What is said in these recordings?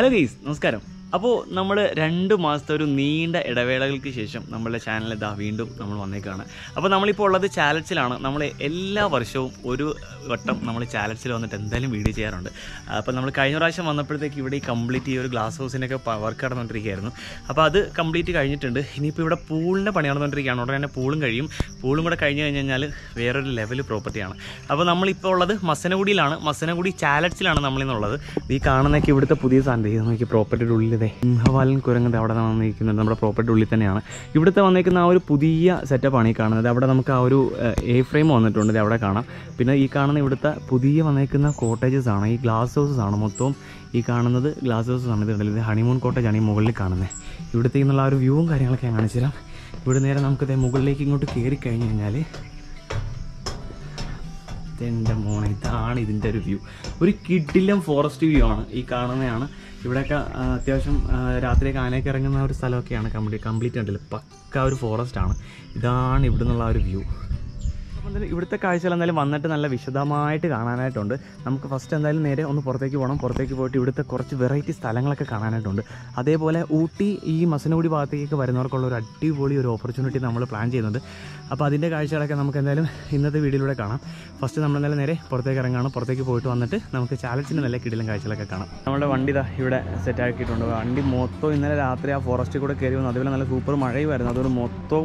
Hello guys నమస్కారం അപ്പോൾ നമ്മൾ രണ്ട് മാസത്തെ ഒരു നീണ്ട ഇടവേളകൾക്ക് ശേഷം നമ്മളുടെ ചാനൽ ഇതാ വീണ്ടും നമ്മൾ വന്നേക്കാണ്. അപ്പോൾ നമ്മളിപ്പോൾ ഉള്ളത് ചാലച്ചിലാണ് നമ്മൾ എല്ലാ വർഷവും ഒരു വട്ടം നമ്മൾ ചാലച്ചിൽ വന്നിട്ട് എന്തായാലും വീഡിയോ ചെയ്യാറുണ്ട്. അപ്പോൾ നമ്മൾ കഴിഞ്ഞ പ്രാവശ്യം വന്നപ്പോഴത്തേക്ക് ഇവിടെ ഈ കംപ്ലീറ്റ് ഈ ഒരു ഗ്ലാസ് ഹൗസിനൊക്കെ വർക്ക് നടന്നുകൊണ്ടിരിക്കുകയായിരുന്നു. അപ്പോൾ അത് കംപ്ലീറ്റ് കഴിഞ്ഞിട്ടുണ്ട്. ഇനിയിപ്പോൾ ഇവിടെ പൂളിന്റെ പണി നടന്നുകൊണ്ടിരിക്കുകയാണ്. ഉടനെ തന്നെ പൂളും കഴിയും. പൂളും കൂടെ കഴിഞ്ഞ് കഴിഞ്ഞ് കഴിഞ്ഞാൽ വേറൊരു ലെവൽ പ്രോപ്പർട്ടിയാണ് അപ്പോൾ നമ്മളിപ്പോൾ ഉള്ളത് മസനഗുഡിയിലാണ്. മസനഗുഡി ചാലച്ചിലാണ് നമ്മളിന്നുള്ളത് ഈ കാണുന്നൊക്കെ ഇവിടുത്തെ പുതിയ സാധനം. നമുക്ക് പ്രോപ്പർട്ടിയുടെ ഉള്ളിൽ ഇതേ സിംഹവാലൻ കുരങ്ങത് അവിടെ വന്നിരിക്കുന്നുണ്ട് നമ്മുടെ പ്രോപ്പർട്ടി ഉള്ളിൽ തന്നെയാണ്. ഇവിടുത്തെ വന്നിരിക്കുന്ന ആ ഒരു പുതിയ സെറ്റപ്പാണ് ഈ കാണുന്നത്. അവിടെ നമുക്ക് ആ ഒരു എ ഫ്രെയിം വന്നിട്ടുണ്ട്. അവിടെ കാണാം. പിന്നെ ഈ കാണുന്ന ഇവിടുത്തെ പുതിയ വന്നിരിക്കുന്ന കോട്ടേജസ് ആണ്. ഈ ഗ്ലാസ് ഹൗസസ് ആണ് മൊത്തവും ഈ കാണുന്നത്. ഗ്ലാസ് ഹൗസസ് ആണ് ഇത് ഇത് ഹണിമൂൺ കോട്ടേജ് ആണ് ഈ മുകളിൽ കാണുന്നത് ഇവിടുത്തെ എന്നുള്ള ആ ഒരു വ്യൂവും കാര്യങ്ങളൊക്കെ ഞാൻ കാണിച്ചു തരാം. ഇവിടെ നേരെ നമുക്കിത് മുകളിലേക്ക് ഇങ്ങോട്ട് കയറി കഴിഞ്ഞ് കഴിഞ്ഞാൽ എന്റെ മോനെ ഇതാണ് ഇതിന്റെ ഒരു വ്യൂ. ഒരു കിഡിലം ഫോറസ്റ്റ് വ്യൂ ആണ്. ഈ കാണുന്നതാണ് ഇവിടെയൊക്കെ അത്യാവശ്യം രാത്രിയൊക്കെ ആനയൊക്കെ ഇറങ്ങുന്ന ഒരു സ്ഥലമൊക്കെയാണ് കംപ്ലീറ്റ് കംപ്ലീറ്റ് ഉണ്ടല്ലോ പക്ക ഒരു ഫോറസ്റ്റ് ആണ്. ഇതാണ് ഇവിടെ നിന്നുള്ള ഒരു വ്യൂ എന്തായാലും ഇവിടുത്തെ കാഴ്ചകൾ എന്തായാലും വന്നിട്ട് നല്ല വിശദമായിട്ട് കാണാനായിട്ടുണ്ട്. നമുക്ക് ഫസ്റ്റ് എന്തായാലും നേരെ ഒന്ന് പുറത്തേക്ക് പോകണം പുറത്തേക്ക് പോയിട്ട് ഇവിടുത്തെ കുറച്ച് വെറൈറ്റി സ്ഥലങ്ങളൊക്കെ കാണാനായിട്ടുണ്ട്. അതേപോലെ ഊട്ടി ഈ മസനഗുടി ഭാഗത്തേക്ക് വരുന്നവർക്കുള്ള ഒരു അടിപൊളി ഒരു ഓപ്പർച്യൂണിറ്റി നമ്മൾ പ്ലാൻ ചെയ്യുന്നുണ്ട്. അപ്പോൾ അതിന്റെ കാഴ്ചകളൊക്കെ നമുക്ക് എന്തായാലും ഇന്നത്തെ വീഡിയോയിലൂടെ കാണാം. ഫസ്റ്റ് നമ്മൾ എന്തായാലും നേരെ പുറത്തേക്ക് ഇറങ്ങാണ് പുറത്തേക്ക് പോയിട്ട് വന്നിട്ട് നമുക്ക് ചാലച്ചിന്റെ നല്ല കിടിലും കാഴ്ചകളൊക്കെ കാണാം. നമ്മുടെ വണ്ടി ഇതാ ഇവിടെ സെറ്റ് ആക്കിയിട്ടുണ്ട്. വണ്ടി മൊത്തം ഇന്നലെ രാത്രി ആ ഫോറസ്റ്റിൽ കൂടെ കയറി വന്നു. അതുപോലെ നല്ല സൂപ്പർ മഴയുമായിരുന്നു. അതുകൊണ്ട് മൊത്തം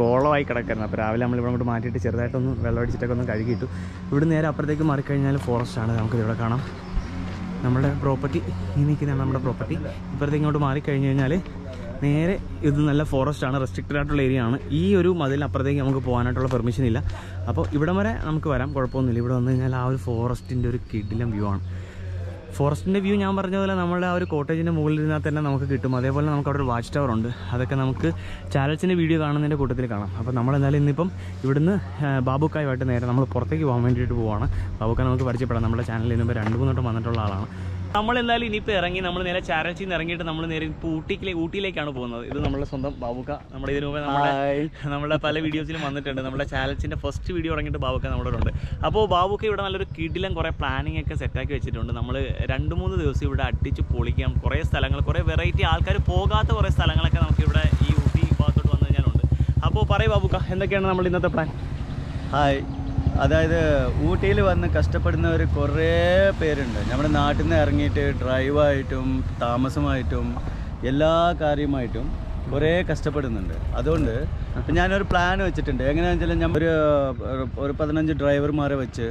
കോളമായി കിടക്കായിരുന്നു. അപ്പോൾ രാവിലെ നമ്മൾ ഇവിടെ അങ്ങോട്ട് മാറ്റിയിട്ട് ചെറുതായിട്ടൊന്ന് വെള്ളം അടിച്ചിട്ടൊക്കെ ഒന്ന് കഴുകിയിട്ടു. ഇവിടെ നേരെ അപ്പുറത്തേക്ക് മാറിക്കഴിഞ്ഞാൽ ഫോറസ്റ്റ് ആണ്. നമുക്ക് ഇവിടെ കാണാം. നമ്മുടെ പ്രോപ്പർട്ടി ഈ നിൽക്കുന്നതാണ് നമ്മുടെ പ്രോപ്പർട്ടി ഇപ്പുറത്തേക്ക് ഇങ്ങോട്ട് മാറിക്കഴിഞ്ഞ് കഴിഞ്ഞാൽ നേരെ ഇത് നല്ല ഫോറസ്റ്റ് ആണ് റെസ്ട്രിക്റ്റഡ് ആയിട്ടുള്ള ഏരിയ ആണ്. ഈ ഒരു മതിലിന് അപ്പുറത്തേക്ക് നമുക്ക് പോകാനായിട്ടുള്ള പെർമിഷൻ ഇല്ല. അപ്പോൾ ഇവിടം വരെ നമുക്ക് വരാം കുഴപ്പമൊന്നുമില്ല. ഇവിടെ വന്നു കഴിഞ്ഞാൽ ആ ഒരു ഫോറസ്റ്റിന്റെ ഒരു കിടിലം വ്യൂ ആണ്. ഫോറസ്റ്റിന്റെ വ്യൂ ഞാൻ പറഞ്ഞതുപോലെ പോലെ നമ്മുടെ ആ ഒരു കോട്ടേജിന്റെ മുകളിൽ ഇരുന്നാൽ തന്നെ നമുക്ക് കിട്ടും. അതേപോലെ നമുക്ക് അവിടെ ഒരു വാച്ച് ടവർ ഉണ്ട്. അതൊക്കെ നമുക്ക് ചാനൽസിന്റെ വീഡിയോ കാണുന്നതിന്റെ കൂട്ടത്തിൽ കാണാം. അപ്പോൾ നമ്മൾ എന്തായാലും ഇന്നിപ്പം ഇവിടുന്ന് ബാബുക്കായുമായിട്ട് നേരെ നമ്മൾ പുറത്തേക്ക് പോകാൻ വേണ്ടിയിട്ട് പോവാണ്. ബാബുക്ക നമുക്ക് പരിചയപ്പെടാം. നമ്മുടെ ചാനലിൽ ഇന്നിപ്പോൾ രണ്ട് മൂന്നോട്ടം വന്നിട്ടുള്ള ആളാണ്. നമ്മൾ എന്തായാലും ഇനിയിപ്പോൾ ഇറങ്ങി നമ്മൾ നേരെ ചാരച്ചിൽ നിന്ന് ഇറങ്ങിയിട്ട് നമ്മൾ നേരെ ഇപ്പോൾ ഊട്ടിയിലേക്ക് ഊട്ടിയിലേക്കാണ് പോകുന്നത്. ഇത് നമ്മുടെ സ്വന്തം ബാബുക്ക. നമ്മുടെ ഇതിനു മുമ്പേ നമ്മുടെ നമ്മുടെ പല വീഡിയോസിലും വന്നിട്ടുണ്ട്. നമ്മുടെ ചാലച്ചിന്റെ ഫസ്റ്റ് വീഡിയോ ഇറങ്ങിയിട്ട് ബാബുക്ക നമ്മുടെ ഉണ്ട്. അപ്പോൾ ബാബുക്ക ഇവിടെ നല്ലൊരു കിടിലം കുറേ പ്ലാനിങ് ഒക്കെ സെറ്റാക്കി വെച്ചിട്ടുണ്ട്. നമ്മൾ രണ്ട് മൂന്ന് ദിവസം ഇവിടെ അടിച്ച് പൊളിക്കാം. കുറേ സ്ഥലങ്ങൾ കുറേ വെറൈറ്റി ആൾക്കാർ പോകാത്ത കുറേ സ്ഥലങ്ങളൊക്കെ നമുക്കിവിടെ ഈ ഊട്ടി ഭാഗത്തോട്ട് വന്നു കഴിഞ്ഞാലുണ്ട്. അപ്പോൾ പറയൂ ബാബുക്ക എന്തൊക്കെയാണ് നമ്മൾ ഇന്നത്തെ പ്ലാൻ ഹായ്. അതായത് ഊട്ടിയിൽ വന്ന് കഷ്ടപ്പെടുന്നവർ കുറേ പേരുണ്ട്. നമ്മുടെ നാട്ടിൽ നിന്ന് ഇറങ്ങിയിട്ട് ഡ്രൈവായിട്ടും താമസമായിട്ടും എല്ലാ കാര്യമായിട്ടും കുറേ കഷ്ടപ്പെടുന്നുണ്ട്. അതുകൊണ്ട് ഞാനൊരു പ്ലാൻ വെച്ചിട്ടുണ്ട്. എങ്ങനെയാണെന്ന് വെച്ചാൽ ഞാൻ ഒരു ഒരു പതിനഞ്ച് ഡ്രൈവർമാരെ വെച്ച്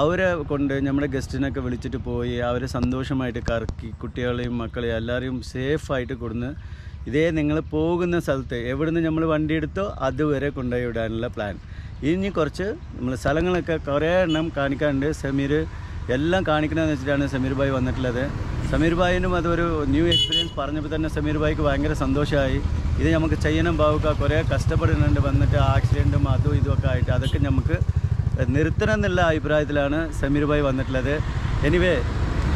അവരെ കൊണ്ട് നമ്മുടെ ഗസ്റ്റിനൊക്കെ വിളിച്ചിട്ട് പോയി അവരെ സന്തോഷമായിട്ട് കറക്കി കുട്ടികളെയും മക്കളെയും എല്ലാവരെയും സേഫായിട്ട് കൊടുന്ന് ഇതേ നിങ്ങൾ പോകുന്ന സ്ഥലത്ത് എവിടുന്ന് നമ്മൾ വണ്ടി എടുത്തോ അതുവരെ കൊണ്ടുപോയി വിടാനുള്ള പ്ലാൻ ഇനി കുറച്ച് നമ്മൾ സ്ഥലങ്ങളൊക്കെ കുറേ എണ്ണം കാണിക്കാനുണ്ട്. സമീർ എല്ലാം കാണിക്കണമെന്ന് വെച്ചിട്ടാണ് സമീർ ഭായി വന്നിട്ടുള്ളത്. സമീർ ഭായിനും അതൊരു ന്യൂ എക്സ്പീരിയൻസ് പറഞ്ഞപ്പോൾ തന്നെ സമീർ ഭായിക്ക് ഭയങ്കര സന്തോഷമായി. ഇത് നമുക്ക് ചെയ്യണം ബാവുക്ക കുറേ കഷ്ടപ്പെടുന്നുണ്ട്. വന്നിട്ട് ആക്സിഡന്റും അതും ഇതുമൊക്കെ ആയിട്ട് അതൊക്കെ നമുക്ക് നിർത്തണം എന്നുള്ള അഭിപ്രായത്തിലാണ് സമീർ ഭായി വന്നിട്ടുള്ളത്. എനിവേ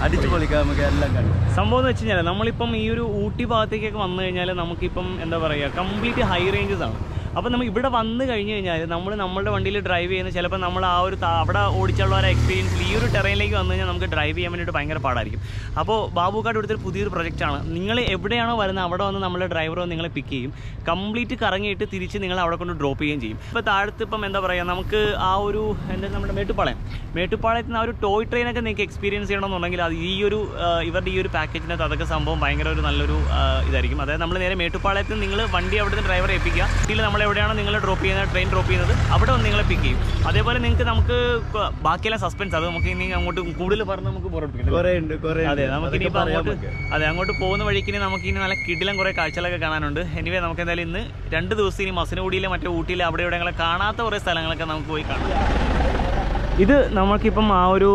അടിച്ചു പൊളിക്കാം. നമുക്ക് എല്ലാം കണ്ടു. സംഭവം എന്ന് വെച്ച് കഴിഞ്ഞാൽ നമ്മളിപ്പം ഈ ഒരു ഊട്ടി ഭാഗത്തേക്കൊക്കെ വന്നു കഴിഞ്ഞാൽ നമുക്കിപ്പം എന്താ പറയുക കംപ്ലീറ്റ് ഹൈ റേഞ്ചസ് ആണ്. അപ്പോൾ നമ്മൾ ഇവിടെ വന്ന് കഴിഞ്ഞ് കഴിഞ്ഞാൽ നമ്മൾ നമ്മുടെ വണ്ടിയിൽ ഡ്രൈവ് ചെയ്യുന്ന ചിലപ്പോൾ നമ്മൾ ആ ഒരു അവിടെ ഓടിച്ചുള്ള ഒരു എക്സ്പീരിയൻസിൽ ഈ ഒരു ടെറയിലേക്ക് വന്നു കഴിഞ്ഞാൽ നമുക്ക് ഡ്രൈവ് ചെയ്യാൻ വേണ്ടിയിട്ട് ഭയങ്കര പാടായിരിക്കും. അപ്പോൾ ബാബുക്കാട് ഇവിടുത്തെ പുതിയൊരു പ്രൊജക്റ്റാണ് നിങ്ങൾ എവിടെയാണോ വരുന്നത് അവിടെ വന്ന് നമ്മുടെ ഡ്രൈവർ വന്ന് നിങ്ങളെ പിക്ക് ചെയ്യും. കംപ്ലീറ്റ് കറങ്ങിയിട്ട് തിരിച്ച് നിങ്ങൾ അവിടെ കൊണ്ട് ഡ്രോപ്പ് ചെയ്യുകയും ചെയ്യും. ഇപ്പോൾ താഴത്ത് ഇപ്പം എന്താ പറയുക നമുക്ക് ആ ഒരു എന്താ നമ്മുടെ മേട്ടുപ്പാളയം. മേട്ടുപ്പാളയത്തിന് ആ ഒരു ടോയ് ട്രെയിനൊക്കെ നിങ്ങൾക്ക് എക്സ്പീരിയൻസ് ചെയ്യണമെന്നുണ്ടെങ്കിൽ അത് ഈ ഒരു ഇവരുടെ ഈ ഒരു പാക്കേജിനകത്ത് അതൊക്കെ സംഭവം ഭയങ്കര ഒരു നല്ലൊരു ഇതായിരിക്കും. അതായത് നമ്മൾ നേരെ മേട്ടുപ്പാളയത്തിൽ നിങ്ങൾ വണ്ടി അവിടുന്ന് ഡ്രൈവറെ ഏൽപ്പിക്കുക. ഇതിൽ നമ്മൾ എവിടെയാണോ നിങ്ങൾ ഡ്രോപ്പ് ചെയ്യുന്നത് ട്രെയിൻ ഡ്രോപ്പ് ചെയ്യുന്നത് അവിടെ വന്ന് നിങ്ങളെ പിക്ക് ചെയ്യും. അതേപോലെ നിങ്ങൾക്ക് നമുക്ക് ബാക്കിയെല്ലാം സസ്പെൻസ് അത് നമുക്ക് ഇനി അങ്ങോട്ട് കൂടുതൽ പറഞ്ഞ് നമുക്ക് അതെ നമുക്ക് ഇനി അങ്ങോട്ട് അതെ അങ്ങോട്ട് പോകുന്ന വഴിക്ക് ഇനി നമുക്ക് ഇനി നല്ല കിടിലം കുറേ കാഴ്ചകളൊക്കെ കാണാനുണ്ട്. എനിവേ നമുക്ക് എന്തായാലും ഇന്ന് രണ്ട് ദിവസം ഇനി മസനഗുഡിയിലെ മറ്റേ ഊട്ടിയിലെ അവിടെ ഇവിടെ കാണാത്ത കുറേ സ്ഥലങ്ങളൊക്കെ നമുക്ക് പോയി കാണാം. ഇത് നമുക്കിപ്പം ആ ഒരു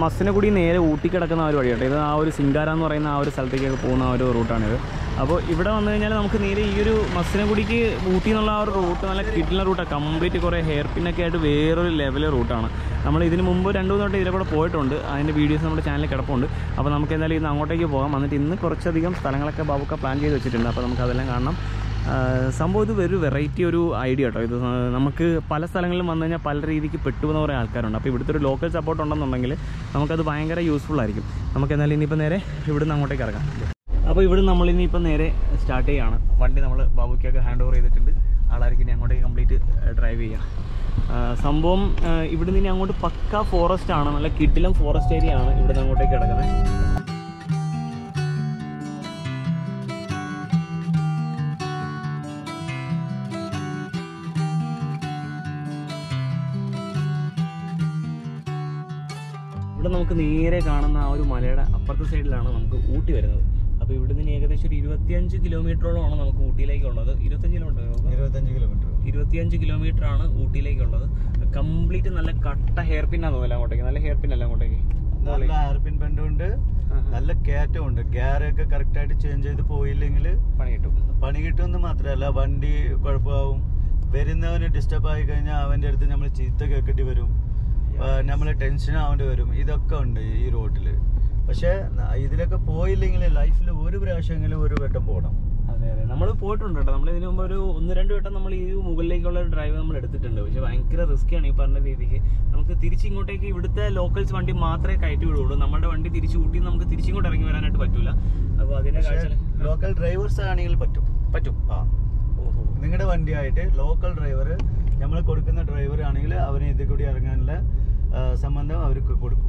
മസ്സിനെ കൂടി നേരെ ഊട്ടി കിടക്കുന്ന ആ ഒരു വഴിയാണ് ഇത് ആ ഒരു സിംഗാര എന്ന് പറയുന്ന ആ ഒരു സ്ഥലത്തേക്കൊക്കെ പോകുന്ന ആ ഒരു റൂട്ടാണിത്. അപ്പോൾ ഇവിടെ വന്നു കഴിഞ്ഞാൽ നമുക്ക് നേരെ ഈ ഒരു മസനഗുഡിക്ക് ഊട്ടി എന്നുള്ള ആ ഒരു റൂട്ട് നല്ല കിട്ടുന്ന റൂട്ടാണ് കംപ്ലീറ്റ് കുറേ ഹെയർ പിന്നൊക്കെ ആയിട്ട് വേറൊരു ലെവൽ റൂട്ടാണ് നമ്മൾ ഇതിന് മുമ്പ് രണ്ട് മൂന്ന് തൊട്ട് ഇതിലൂടെ പോയിട്ടുണ്ട്. അതിന്റെ വീഡിയോസ് നമ്മുടെ ചാനലിൽ കിടപ്പുണ്ട്. അപ്പോൾ നമുക്ക് എന്തായാലും ഇന്ന് അങ്ങോട്ടേക്ക് പോകാം. എന്നിട്ട് ഇന്ന് കുറച്ചധികം സ്ഥലങ്ങളൊക്കെ ബാബുക്ക പ്ലാൻ ചെയ്ത് വെച്ചിട്ടുണ്ട്. അപ്പോൾ നമുക്ക് അതെല്ലാം കാണണം. സംഭവം ഇത് ഒരു വെറൈറ്റി ഒരു ഐഡിയ കേട്ടോ ഇത് നമുക്ക് പല സ്ഥലങ്ങളിലും വന്നു കഴിഞ്ഞാൽ പല രീതിക്ക് പെട്ടുവെന്ന് കുറേ ആൾക്കാരുണ്ട്. അപ്പോൾ ഇവിടുത്തെ ഒരു ലോക്കൽ സപ്പോർട്ട് ഉണ്ടെന്നുണ്ടെങ്കിൽ നമുക്കത് ഭയങ്കര യൂസ്ഫുൾ ആയിരിക്കും. നമുക്ക് എന്നാലും ഇനിയിപ്പോൾ നേരെ ഇവിടുന്ന് അങ്ങോട്ടേക്ക് ഇറങ്ങാം. അപ്പോൾ ഇവിടെ നമ്മൾ ഇനിയിപ്പോൾ നേരെ സ്റ്റാർട്ട് ചെയ്യുകയാണ് വണ്ടി നമ്മൾ ബാബുക്കൊക്കെ ഹാൻഡ് ഓവർ ചെയ്തിട്ടുണ്ട്. ആളായിരിക്കും ഇനി അങ്ങോട്ടേക്ക് കംപ്ലീറ്റ് ഡ്രൈവ് ചെയ്യാം. സംഭവം ഇവിടുന്ന് ഇനി അങ്ങോട്ട് പക്ക ഫോറസ്റ്റ് ആണ്. നല്ല കിഡിലും ഫോറസ്റ്റ് ഏരിയ ആണ് ഇവിടുന്ന് അങ്ങോട്ടേക്ക് കിടക്കുന്നത് ഇവിടെ നമുക്ക് നേരെ കാണുന്ന ആ ഒരു മലയുടെ അപ്പുറത്തെ സൈഡിലാണ് നമുക്ക് ഊട്ടി വരുന്നത്. അപ്പോൾ ഇവിടെ നിന്ന് ഏകദേശം ഒരു ഇരുപത്തിയഞ്ച് കിലോമീറ്ററോളമാണ് നമുക്ക് ഊട്ടിയിലേക്കുള്ളത്. ഇരുപത്തഞ്ച് കിലോമീറ്റർ ഇരുപത്തഞ്ച് കിലോമീറ്റർ. ഇരുപത്തിയഞ്ച് കിലോമീറ്റർ ആണ് ഊട്ടിയിലേക്കുള്ളത്. കംപ്ലീറ്റ് നല്ല കട്ട ഹെയർ പിൻ ആണ് തോന്നില്ല അങ്ങോട്ടേക്ക്? നല്ല ഹെയർ പിൻ അല്ല അങ്ങോട്ടേക്ക്? നല്ല ഹെയർപിൻ ബെൻഡും ഉണ്ട്. നല്ല കയറ്റം ഉണ്ട്. ഗിയറൊക്കെ കറക്റ്റ് ആയിട്ട് ചേഞ്ച് ചെയ്ത് പോയില്ലെങ്കിൽ പണി കിട്ടും. പണി കിട്ടുമെന്ന് മാത്രമല്ല വണ്ടി കുഴപ്പമാവും. വരുന്നവന് ഡിസ്റ്റർബ് ആയി കഴിഞ്ഞാൽ അവന്റെ അടുത്ത് നമ്മൾ ചീത്ത കേൾക്കേണ്ടി വരും. നമ്മൾ ടെൻഷൻ ആവേണ്ടി വരും. ഇതൊക്കെ ഉണ്ട് ഈ റോഡിൽ പക്ഷേ ഇതിലൊക്കെ പോയില്ലെങ്കിൽ ലൈഫിൽ ഒരു പ്രാവശ്യമെങ്കിലും ഒരു വട്ടം പോകണം അതെ അതെ. നമ്മൾ പോയിട്ടുണ്ട് കേട്ടോ. നമ്മൾ ഇതിനു മുമ്പ് ഒരു ഒന്ന് രണ്ട് വട്ടം നമ്മൾ ഈ മുകളിലേക്കുള്ള ഡ്രൈവ് നമ്മൾ എടുത്തിട്ടുണ്ട്. പക്ഷെ ഭയങ്കര ആണ് ഈ പറഞ്ഞ രീതിക്ക്. നമുക്ക് തിരിച്ചിങ്ങോട്ടേക്ക് ഇവിടുത്തെ ലോക്കൽസ് വണ്ടി മാത്രമേ കയറ്റി വിടുള്ളൂ. നമ്മുടെ വണ്ടി തിരിച്ചു കൂട്ടി നമുക്ക് തിരിച്ചിങ്ങോട്ട് ഇറങ്ങി വരാനായിട്ട് പറ്റൂല. അപ്പോൾ അതിന്റെ കാഴ്ച ലോക്കൽ ഡ്രൈവേഴ്സ് ആണെങ്കിൽ പറ്റും. പറ്റും. ആ. ഓഹോ. നിങ്ങളുടെ വണ്ടിയായിട്ട് ലോക്കൽ ഡ്രൈവർ നമ്മൾ കൊടുക്കുന്ന ഡ്രൈവർ ആണെങ്കിൽ അവന് ഇതിൽ കൂടി ഇറങ്ങാനുള്ള സംബന്ധം അവർക്ക് കൊടുക്കും.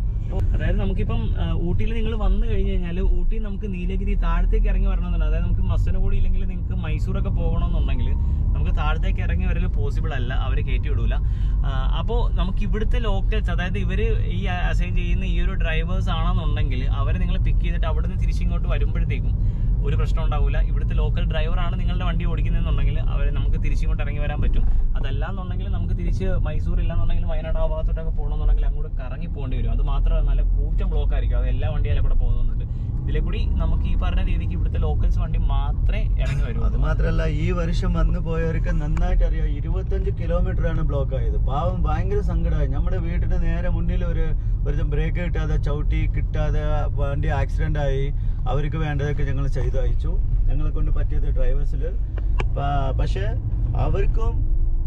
അതായത് നമുക്കിപ്പം ഊട്ടിയിൽ നിങ്ങൾ വന്നു കഴിഞ്ഞ് കഴിഞ്ഞാൽ ഊട്ടി നമുക്ക് നീലഗിരി താഴത്തേക്ക് ഇറങ്ങി വരണമെന്നുണ്ട്. അതായത് നമുക്ക് മസനഗുഡി ഇല്ലെങ്കിൽ നിങ്ങൾക്ക് മൈസൂറൊക്കെ പോകണമെന്നുണ്ടെങ്കിൽ നമുക്ക് താഴത്തേക്ക് ഇറങ്ങി വരൽ പോസിബിൾ അല്ല. അവർ കയറ്റി വിടൂല. അപ്പോൾ നമുക്ക് ഇവിടുത്തെ ലോക്കൽസ് അതായത് ഇവർ ഈ അസൈൻ ചെയ്യുന്ന ഈ ഒരു ഡ്രൈവേഴ്സ് ആണെന്നുണ്ടെങ്കിൽ അവരെ നിങ്ങൾ പിക്ക് ചെയ്തിട്ട് അവിടെ നിന്ന് തിരിച്ചിങ്ങോട്ട് വരുമ്പോഴത്തേക്കും ഒരു പ്രശ്നം ഉണ്ടാവില്ല ഇവിടുത്തെ ലോക്കൽ ഡ്രൈവറാണ് നിങ്ങളുടെ വണ്ടി ഓടിക്കുന്നതെന്നുണ്ടെങ്കിൽ അവരെ നമുക്ക് തിരിച്ചിങ്ങോട്ട് ഇറങ്ങി വരാൻ പറ്റും. അതല്ല എന്നുണ്ടെങ്കിൽ നമുക്ക് തിരിച്ച് മൈസൂർ ഇല്ലാന്നുണ്ടെങ്കിൽ വയനാട് ആ ഭാഗത്തോട്ടൊക്കെ പോകണമെന്നുണ്ടെങ്കിൽ അങ്ങോട്ട് കറങ്ങി പോകേണ്ടി വരും. അത് മാത്രമല്ല നല്ല കൂറ്റം ബ്ലോക്ക് ആയിരിക്കും. അത് എല്ലാ വണ്ടിയാലും കൂടെ പോകുന്നുണ്ട്. ഇതിലെ കൂടി നമുക്ക് ഈ പറഞ്ഞ രീതിക്ക് ഇവിടുത്തെ ലോക്കൽസ് വണ്ടി മാത്രമേ ഇറങ്ങി വരൂ. അത് മാത്രമല്ല ഈ വർഷം വന്നു പോയവർക്ക് നന്നായിട്ട് അറിയാം ഇരുപത്തഞ്ച് കിലോമീറ്റർ ആണ് ബ്ലോക്ക് ആയത്. പാവം ഭയങ്കര സങ്കടമായി നമ്മുടെ വീട്ടിന് നേരെ മുന്നിൽ ഒരു ഒരു ബ്രേക്ക് കിട്ടാതെ ചവിട്ടി കിട്ടാതെ വണ്ടി ആക്സിഡന്റ് ആയി. അവർക്ക് വേണ്ടതൊക്കെ ഞങ്ങൾ ചെയ്തു അയച്ചു. ഞങ്ങളെ കൊണ്ട് പറ്റിയത് ഡ്രൈവേഴ്സിൽ പക്ഷേ അവർക്കും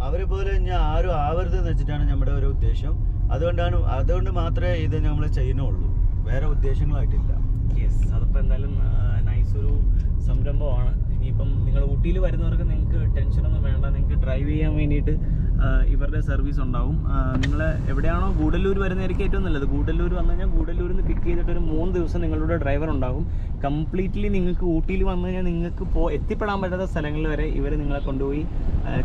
അവരെ പോലെ ഞാൻ ആരും ആവരുത് എന്ന് വെച്ചിട്ടാണ് നമ്മുടെ ഒരു ഉദ്ദേശം. അതുകൊണ്ടാണ് അതുകൊണ്ട് മാത്രമേ ഇത് നമ്മൾ ചെയ്യുന്നുള്ളൂ. വേറെ ഉദ്ദേശങ്ങളായിട്ടില്ല. യെസ് അതിപ്പോൾ എന്തായാലും നൈസ് ഒരു സംരംഭമാണ്. ഇനിയിപ്പം നിങ്ങൾ ഊട്ടിയിൽ വരുന്നവർക്ക് നിങ്ങൾക്ക് ടെൻഷനൊന്നും വേണ്ട. നിങ്ങൾക്ക് ഡ്രൈവ് ചെയ്യാൻ വേണ്ടിയിട്ട് ഇവരുടെ സർവീസ് ഉണ്ടാവും. നിങ്ങൾ എവിടെയാണോ ഗൂഡല്ലൂർ വരുന്നതായിരിക്കും ഏറ്റവും നല്ലത്. ഗൂഡല്ലൂർ വന്നു കഴിഞ്ഞാൽ ഗൂഡല്ലൂരിൽ നിന്ന് പിക്ക് ചെയ്തിട്ട് ഒരു മൂന്ന് ദിവസം നിങ്ങളുടെ ഡ്രൈവർ ഉണ്ടാകും കംപ്ലീറ്റ്ലി നിങ്ങൾക്ക് ഊട്ടിയിൽ വന്നു കഴിഞ്ഞാൽ നിങ്ങൾക്ക് പോ എത്തിപ്പെടാൻ പറ്റാത്ത സ്ഥലങ്ങളിൽ വരെ ഇവർ നിങ്ങളെ കൊണ്ടുപോയി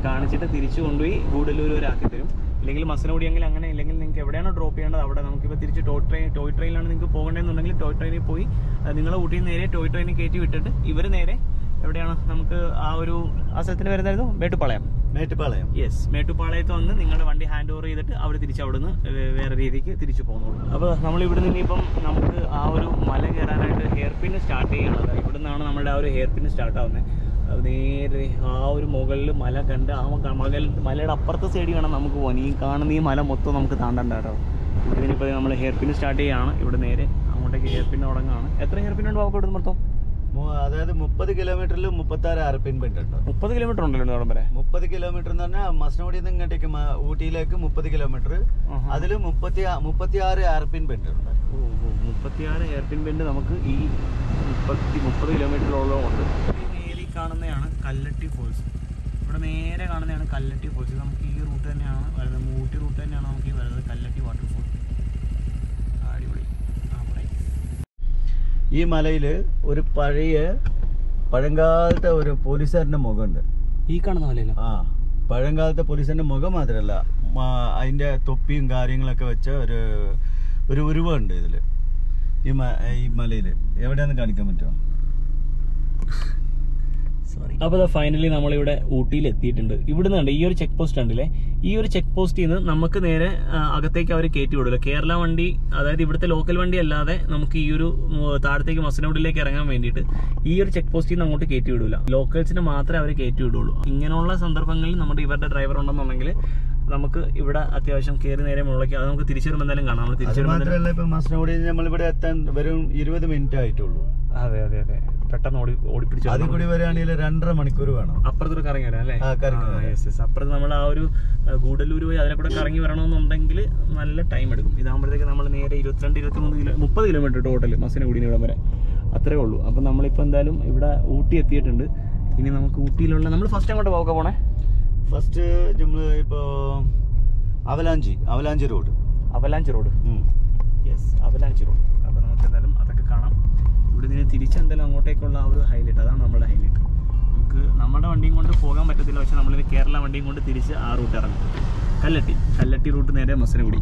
കാണിച്ചിട്ട് തിരിച്ചു കൊണ്ടുപോയി ഗൂഡല്ലൂർ വരെ ആക്കി തരും ഇല്ലെങ്കിൽ മസനോടിയെങ്കിൽ അങ്ങനെ ഇല്ലെങ്കിൽ നിങ്ങൾക്ക് എവിടെയാണോ ഡ്രോപ്പ് ചെയ്യേണ്ടത് അവിടെ നമുക്കിപ്പോൾ തിരിച്ച് ടോയ് ട്രെയിൻ ടോയ് ട്രെയിനിലാണ് നിങ്ങൾക്ക് പോകേണ്ടതെന്നുണ്ടെങ്കിൽ ടോയ് ട്രെയിനിൽ പോയി നിങ്ങളെ ഊട്ടിയിൽ നേരെ ടോയ് ട്രെയിനിൽ കയറ്റി വിട്ടിട്ട് ഇവർ നേരെ എവിടെയാണ് നമുക്ക് ആ ഒരു ആ സ്ഥലത്തിന് വരുന്നായിരുന്നു മേട്ടുപ്പാളയം. മേട്ടുപ്പാളയം. യെസ് മേട്ടുപ്പാളയത്ത് വന്ന് നിങ്ങളുടെ വണ്ടി ഹാൻഡ് ഓവർ ചെയ്തിട്ട് അവർ തിരിച്ച് അവിടുന്ന് വേറെ രീതിക്ക് തിരിച്ചു പോകുന്നുള്ളൂ. അപ്പോൾ നമ്മൾ ഇവിടെ നിന്ന് ഇനിയിപ്പം നമുക്ക് ആ ഒരു മല കയറാനായിട്ട് ഹെയർ പിൻ സ്റ്റാർട്ട് ചെയ്യണത്. ഇവിടെ നിന്നാണ് നമ്മുടെ ആ ഒരു ഹെയർ പിൻ സ്റ്റാർട്ട് ആവുന്നത്. നേരെ ആ ഒരു മുകളിൽ മല കണ്ട് ആ മക- മകൾ മലയുടെ അപ്പുറത്തെ സൈഡിൽ വേണം നമുക്ക് പോകാൻ ഈ കാണുന്ന ഈ മല മൊത്തം നമുക്ക് താണ്ടണ്ട കേട്ടോ. ഇതിനിപ്പോൾ നമ്മൾ ഹെയർപിൻ സ്റ്റാർട്ട് ചെയ്യുകയാണ് ഇവിടെ നേരെ അങ്ങോട്ടേക്ക് ഹെയർ പിൻ തുടങ്ങുകയാണ് എത്ര ഹെയർപിൻ ഉണ്ട് അവിടെ മൊത്തം? അതായത് മുപ്പത് കിലോമീറ്ററിൽ മുപ്പത്തി ആറ് അരപ്പിൻ ഉണ്ട് മുപ്പത് കിലോമീറ്റർ ഉണ്ടല്ലോ വരെ. മുപ്പത് കിലോമീറ്റർ എന്ന് പറഞ്ഞാൽ മസ്നോടി നിന്ന് ഇങ്ങോട്ടേക്ക് ഊട്ടിയിലേക്ക് മുപ്പത് കിലോമീറ്റർ. അതിൽ മുപ്പത്തി മുപ്പത്തി ആറ് അരപ്പിൻ ഉണ്ട് ഓ ഓ മുപ്പത്തിയാറ് ആറ് പിൻ ബെൻഡ് നമുക്ക് ഈ മുപ്പത്തി മുപ്പത് കിലോമീറ്ററോളം ഉണ്ട്. കാണുന്നതാണ് കല്ലട്ടി ഫോൾസ് ഇവിടെ നേരെ കാണുന്നതാണ് കല്ലട്ടി ഫോൾസ് നമുക്ക് ഈ റൂട്ട് തന്നെയാണ് വരുന്നത്. മൂട്ടി റൂട്ട് തന്നെയാണ് നമുക്ക് ഈ വരുന്നത് കല്ലട്ടി വാട്ടർഫോൾ അടിപൊളി. അവിടെ. ഈ മലയിൽ ഒരു പഴയ പഴങ്കാലത്തെ ഒരു പോലീസുകാരന്റെ മുഖമുണ്ട്. ഈ കാണുന്ന മലയിൽ ആ പഴങ്കാലത്തെ പോലീസിന്റെ മുഖം മാത്രമല്ല അതിന്റെ തൊപ്പിയും കാര്യങ്ങളൊക്കെ വെച്ച ഒരു ഒരു ഉരുവുണ്ട് ഇതിൽ ഈ മ ഈ മലയിൽ എവിടെയാണെന്ന് കാണിക്കാൻ പറ്റുമോ? സോറി അപ്പോൾ ഫൈനലി നമ്മളിവിടെ ഊട്ടിയിൽ എത്തിയിട്ടുണ്ട് ഇവിടുന്ന് ഉണ്ട് ഈ ഒരു ചെക്ക് പോസ്റ്റ് ഉണ്ടല്ലേ ഈ ഒരു ചെക്ക് പോസ്റ്റിൽ നിന്ന് നമുക്ക് നേരെ അകത്തേക്ക് അവർ കയറ്റി വിടില്ല കേരള വണ്ടി അതായത് ഇവിടുത്തെ ലോക്കൽ വണ്ടി അല്ലാതെ നമുക്ക് ഈ ഒരു താഴത്തേക്ക് മസനോഡിലേക്ക് ഇറങ്ങാൻ വേണ്ടിയിട്ട് ഈ ഒരു ചെക്ക് പോസ്റ്റിൽ നിന്ന് അങ്ങോട്ട് കയറ്റി വിടില്ല ലോക്കൽസിന് മാത്രമേ അവർ കയറ്റി വിടുള്ളൂ. ഇങ്ങനെയുള്ള സന്ദർഭങ്ങളിൽ നമ്മുടെ ഇവരുടെ ഡ്രൈവർ ഉണ്ടെന്നുണ്ടെങ്കിൽ നമുക്ക് ഇവിടെ അത്യാവശ്യം കയറി നേരെ മുകളിലേക്ക് അത് നമുക്ക് തിരിച്ചു വരുമ്പോൾ എന്തായാലും കാണാം. നമ്മൾ അത് തിരിച്ചു വരുമ്പോൾ നമ്മളിവിടെ എത്താൻ വെറും ഇരുപത് മിനിറ്റ് ആയിട്ടുള്ളൂ. അതെ അതെ അതെ. പെട്ടെന്ന് ഓടി ഓടിപ്പിടിച്ചു അതിൽ കൂടി വരികയാണെങ്കിൽ രണ്ടര മണിക്കൂർ വേണം. അപ്പുറത്തൂടെ കറങ്ങി വരാം അല്ലേ? yes, yes. അപ്പുറത്ത് നമ്മൾ ആ ഒരു ഗൂഡല്ലൂർ പോയി അതിനെ കൂടെ കറങ്ങി വരണമെന്നുണ്ടെങ്കിൽ നല്ല ടൈം എടുക്കും. ഇതാകുമ്പോഴത്തേക്ക് നമ്മൾ നേരെ ഇരുപത്തിരണ്ട് ഇരുപത്തിമൂന്ന് കിലോ മുപ്പത് കിലോമീറ്റർ ടോട്ടൽ മസിനെ കൂടി ഇവിടം വരെ. അത്രേ ഉള്ളൂ. അപ്പം നമ്മളിപ്പോൾ എന്തായാലും ഇവിടെ ഊട്ടി എത്തിയിട്ടുണ്ട്. ഇനി നമുക്ക് ഊട്ടിയിലുള്ള നമ്മൾ ഫസ്റ്റ് അങ്ങോട്ട് പോകാൻ പോണേ? ഫസ്റ്റ് നമ്മൾ ഇപ്പോൾ Avalanche Avalanche road Avalanche road yes Avalanche road അപ്പോൾ നമുക്ക് എന്തായാലും അതൊക്കെ കാണാം. ഇവിടെ നിന്ന് തിരിച്ചെന്തായാലും അങ്ങോട്ടേക്കുള്ള ആ ഒരു ഹൈലൈറ്റ് അതാണ് നമ്മുടെ ഹൈലൈറ്റ് നമുക്ക് നമ്മുടെ വണ്ടിയും കൊണ്ട് പോകാൻ പറ്റത്തില്ല. പക്ഷേ നമ്മളിത് കേരള വണ്ടിയും കൊണ്ട് തിരിച്ച് ആ റൂട്ട് ഇറങ്ങും. കല്ലട്ടി. കല്ലട്ടി റൂട്ട് നേരെ മസനഗുടി